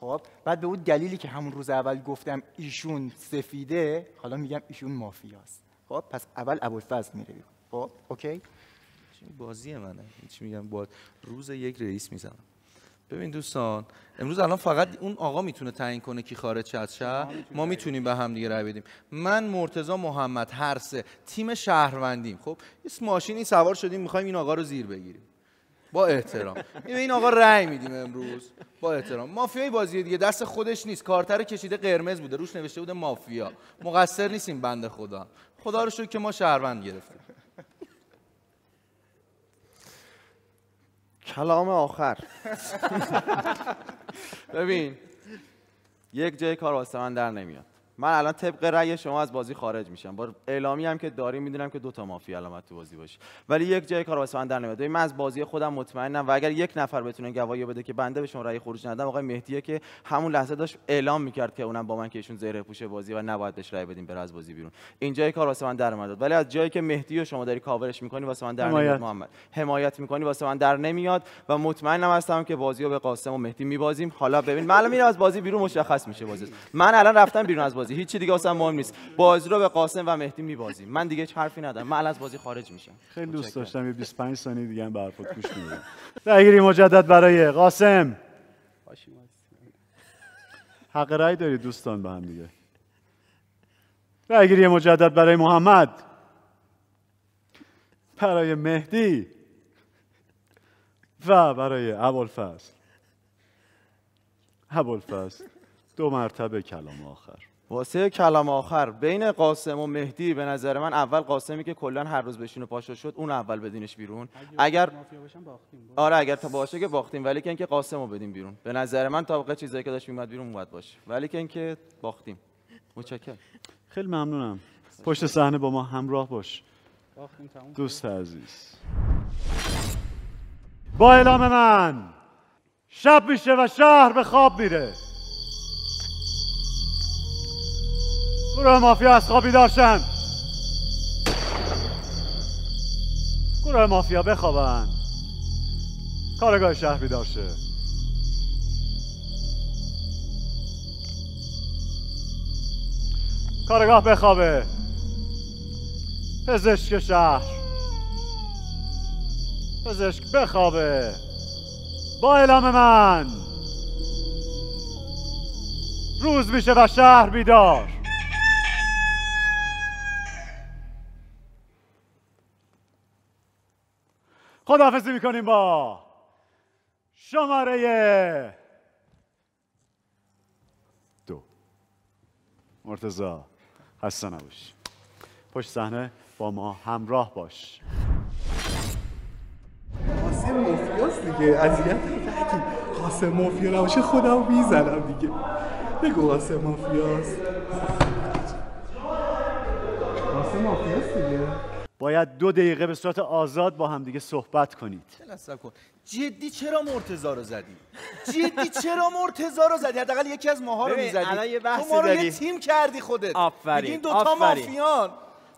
خب بعد به اون دلیلی که همون روز اول گفتم ایشون سفیده حالا میگم ایشون مافیاست. خب پس اول ابوالفضل میره بیرون. خب اوکی؟ بازی منه. هیچ میگم با روز یک رئیس می‌زنم. ببین دوستان امروز الان فقط اون آقا می‌تونه تعیین کنه کی خارج از شهر؟ ما می‌تونیم به هم دیگه رای بدیم. من مرتضی محمد هر سه تیم شهروندیم. خب یه ماشینی سوار شدیم می‌خوایم این آقا رو زیر بگیریم. با احترام. این این آقا رأی میدیم امروز. با احترام. مافیای بازی دیگه دست خودش نیست. کارتر کشیده قرمز بوده. روش نوشته بوده مافیا. مقصر نیستیم بنده خدا. خدا رو شکر که ما شهروند گرفتیم. کلام آخر. ببین یک جای کار واسه من در نمیاد. من الان طبق رأی شما از بازی خارج میشم. با اعلامی هم که داریم می‌دونم که دو تا مافیا علامت تو بازی باشه. ولی یک جای کار واسه من در نمیاد. من از بازی خودم مطمئنم و اگر یک نفر بتونه گواهی بده که بنده به شما رأی خروج ندم آقای مهدیه که همون لحظه داشت اعلام می‌کرد که اونم با من که ایشون زره پوش بازی و نباید بهش رأی بدیم بره از بازی بیرون. این جای کار واسه من در نمیاد. ولی از جایی که مهدی و شما داری کاورش می‌کنی واسه من در. نمیاد محمد. حمایت می‌کنی واسه من در نمیاد و مطمئنم هستم که بازی رو به قاسم و مهدی میبازیم. حالا ببین میرم از بازی بیرون مشخص میشه بازی من الان رفتم بیرون از بازی. هیچی دیگه واسه من مهم نیست. بازی رو به قاسم و مهدی میبازیم. من دیگه هیچ حرفی ندارم. من الان از بازی خارج میشم. خیلی دوست داشتم. یه 25 ثانیه دیگه هم به حرفات گوش میدم رأیگیری مجدد برای قاسم. حق رأی دارید دوستان به هم دیگه. رأیگیری مجدد برای محمد. برای مهدی. و برای ابوالفضل. ابوالفضل دو مرتبه کلام آخر. واسه کلام آخر بین قاسم و مهدی به نظر من اول قاسمی که کلا هر روز بشینه پاشو شد اون اول بدینش بیرون. اگر آره اگر تا باشه که باختیم ولی که اینکه قاسم رو بدیم بیرون. به نظر من طبق چیزایی که داشت میومد بیرون باید باشه. ولی که اینکه باختیم. متشکرم. خیلی ممنونم. پشت صحنه با ما همراه باش. دوست عزیز. با اعلام من شب میشه و شهر به خواب میره. گروه مافیا از خوابی داشتن. گروه مافیا بخوابن. کارگاه شهر بیدار شه. کارگاه بخوابه. پزشک شهر. پزشک بخوابه. با اعلام من. روز میشه و شهر بیدار. خداحافظی می‌کنیم با شماره دو. مرتزا خسته نباش. پشت صحنه با ما همراه باش. قاسم مافیاست دیگه. اذیت نگی قاسم مافیا نباشه خودم می‌زنم دیگه. بگو قاسم مافیاست. قاسم مافیاست دیگه. باید دو دقیقه به صورت آزاد با هم دیگه صحبت کنید. کن. جدی چرا مرتضا رو زدی؟ جدی چرا مرتضا رو زدی؟ حداقل یکی از ماها رو می‌زدی. الان یه تو بحثی ما رو یه. تیم کردی خودت. آفرین، این دوتا آفرین. مافیان.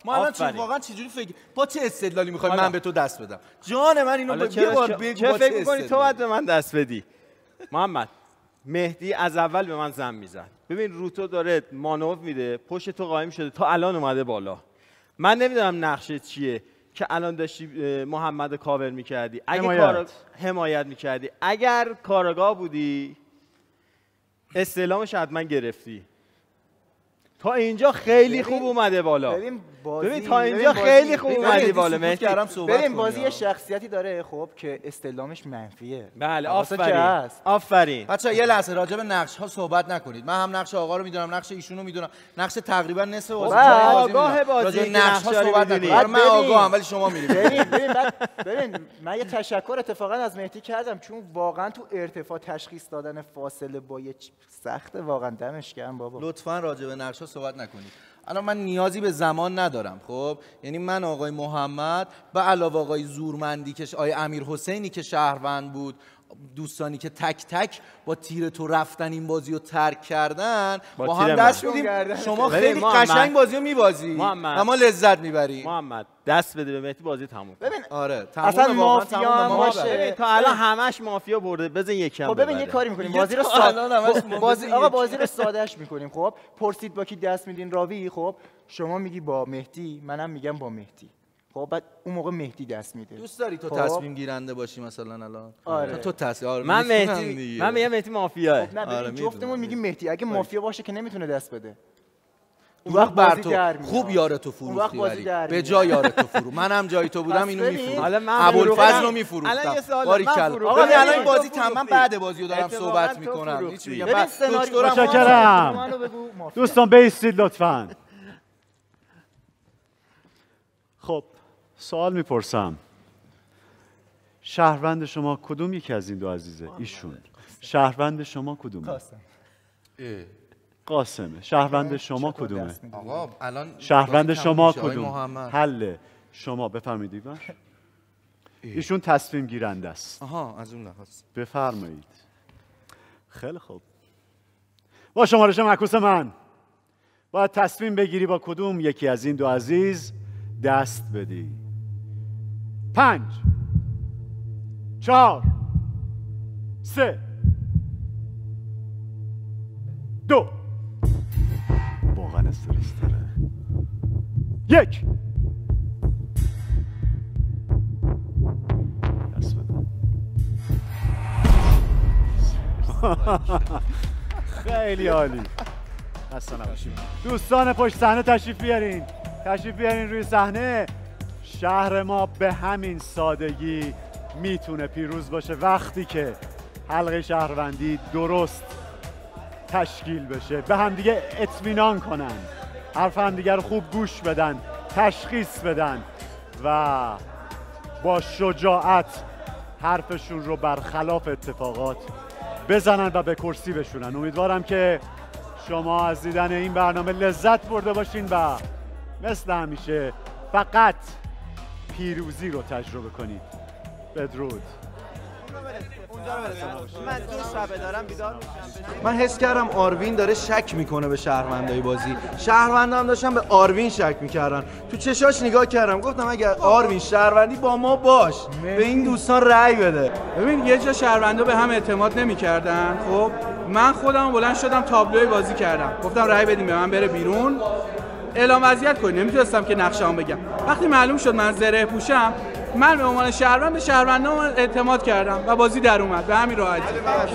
ما الان چی. واقعا چجوری فکر با چه استدلالی می‌خوای. من به تو دست بدم؟ جان من اینو با... یه بار بگو چه فکر می‌کنی تو؟ باید به من دست بدی؟ محمد مهدی از اول به من زن می‌زد. ببین روتو داره مانور میده پشت تو قایم شده تا الان اومده بالا. من نمی‌دونم نقشه چیه که الان داشتی محمد کاور می‌کردی. اگه حمایت. کارا- حمایت می‌کردی. اگر کارگاه بودی استعلامش حتما گرفتی. تا اینجا خیلی خوب اومده بالا. ببین بازی تا اینجا خیلی خوب اومدی بالا. مهدی ببین بازی یه شخصیتی داره خب که استعلامش منفیه. بله آفرین. آفرین. بچه یه لحظه راجع به نقش ها صحبت نکنید. من هم نقش آقا رو می‌دونم نقش ایشونو می‌دونم. نقش تقریبا نصف بازی بعد جای بازی آگاه. بازی راجع نقش ها صحبت. نکنید. من. آگاهم ولی شما میرید ببین ببین ببین من یه تشکر اتفاقا از مهدی کردم چون واقعا تو ارتفاع تشخیص دادن فاصله با یه سخته واقعا دمش گرم بابا. لطفا راجع به نقش ها صحبت نکنید. الان من نیازی به زمان ندارم خب؟ یعنی من آقای محمد به علاوه آقای زورمندی که آقای امیر حسینی که شهروند بود دوستانی که تک تک با تیر تو رفتن این بازی رو ترک کردن با, با هم دست. میدیم. شما خیلی محمد. قشنگ بازی رو میبازی. محمد. و ما لذت می‌بریم محمد دست بده به مهدی بازی تموم. ببین آره تمومه، اصلا واقعا مافیا باشه ببین تا الان همش مافیا برده. بزن یکم خب ببین یه. کاری می‌کنیم. بازی رو ساده ما بازی آقا. بازی رو سادهش می‌کنیم. خب پرسید با کی دست میدین راوی؟ خب شما میگی با مهدی منم میگم با مهدی. خب بعد اون موقع مهدی دست میده دوست داری تو خب؟ تصمیم گیرنده باشی مثلا الان آره. تو تصمیم آره من مهدی. من میگم مهدی مافیاه خب نه آره،. جفتمون میگیم مهدی اگه مافیا باشه که نمی‌تونه دست بده اون وقت بر تو. خوب یار تو فروختی بازی ولی به میاد. جا یار تو فرو منم جای تو بودم اینو. میفروختم حالا من ابوالفضل. رو الان میفروختم باری من کلا. آقا الان این بازی تمام. بعد بازی رو دارم صحبت می‌کنم. هیچ میگم دکترم مافیا. دوستان بیستید لطفا خب سوال می‌پرسم. شهروند شما کدوم یکی از این دو عزیزه؟ ایشون. شهروند شما کدومه؟ اه. قاسمه. شهروند شما کدومه؟ آقا الان شهروند شما محمد. حله. شما بفرمایید ایوان. ایشون تصمیم گیرنده است. آها از اون لحاظ. بفرمایید. خیلی خوب. با شمارش معکوس من. باید تصمیم بگیری با کدوم یکی از این دو عزیز دست بدی. پنج چهار سه دو. واقعا استرس داره. یک. دست بده. خیلی عالی. خسته نباشید. دوستان پشت صحنه تشریف بیارین. تشریف بیارین روی صحنه. شهر ما به همین سادگی می‌تونه پیروز باشه. وقتی که حلقه شهروندی درست تشکیل بشه به همدیگه اطمینان کنن حرف همدیگه رو خوب گوش بدن تشخیص بدن و با شجاعت حرفشون رو برخلاف اتفاقات بزنن و به کرسی بشونن امیدوارم که شما از دیدن این برنامه لذت برده باشین و مثل همیشه فقط پیروزی رو تجربه کنید. بدرود. من شبه دارم بیدار من حس کردم آروین داره شک می‌کنه به شهروندای بازی. شهروندا هم داشتن به آروین شک می‌کردن. تو چشاش نگاه کردم گفتم اگر آروین شهروندی با ما باش به این دوستان رأی بده. ببین یه جا شهروندا به هم اعتماد نمی‌کردن خب؟ من خودم بلند شدم تابلوی بازی کردم. گفتم رأی بدیم به من بره بیرون. اعلام وضعیت کنید نمی‌تونستم که نقشه‌ام بگم. وقتی معلوم شد من زره پوشم من به عنوان شهروند به شهروندان اعتماد کردم و بازی در اومد. به همین راحتی.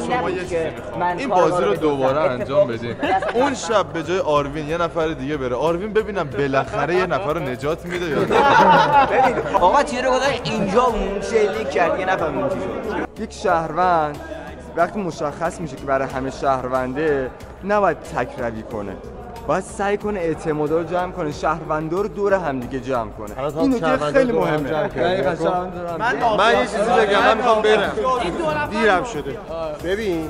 شما یه چیزی می‌خوام. این بازی رو دوباره انجام بدیم اون شب به جای آروین یه نفر دیگه بره. آروین ببینم بالاخره یه نفر رو نجات میده یا نه. ببین آقا تیر رو اینجا اون شلیک کرد. یه نفر اون چی شد. یک شهروند وقتی مشخص میشه که برای همه شهرونده نباید تکروی کنه. باید سعی کنه اعتمادا رو جمع کنه شهروندا رو دور همدیگه جمع کنه الان این نکته شهروندا خیلی هم مهمه. دقیقاً خب. هم من-. من یه چیزی بگم، من می‌خوام برم. دیرم شده ببین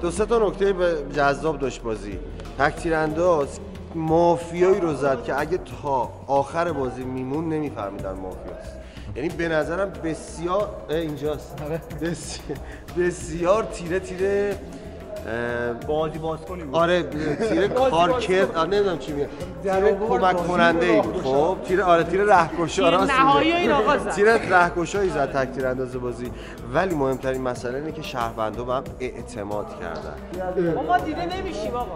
دو سه تا نکته جذاب داشت بازی تک تیرانداز مافیایی رو زد که اگه تا آخر بازی میمون نمیفهمیدن مافیاست یعنی به نظرم بسیار اینجاست بسیار, بسیار تیره تیره بازی باز کنی آره تیره کارکرد آره نمی‌دونم چی میگه. تیره کمک کننده ای. بود خب تیره آره تیره رهکشا تیر راست نهایی. این آقا زد. تیر رهکشایی زد تک تیر اندازه بازی. ولی مهمترین مسئله اینه که شهروندا به هم اعتماد کردن. ما دیده نمیشیم آقا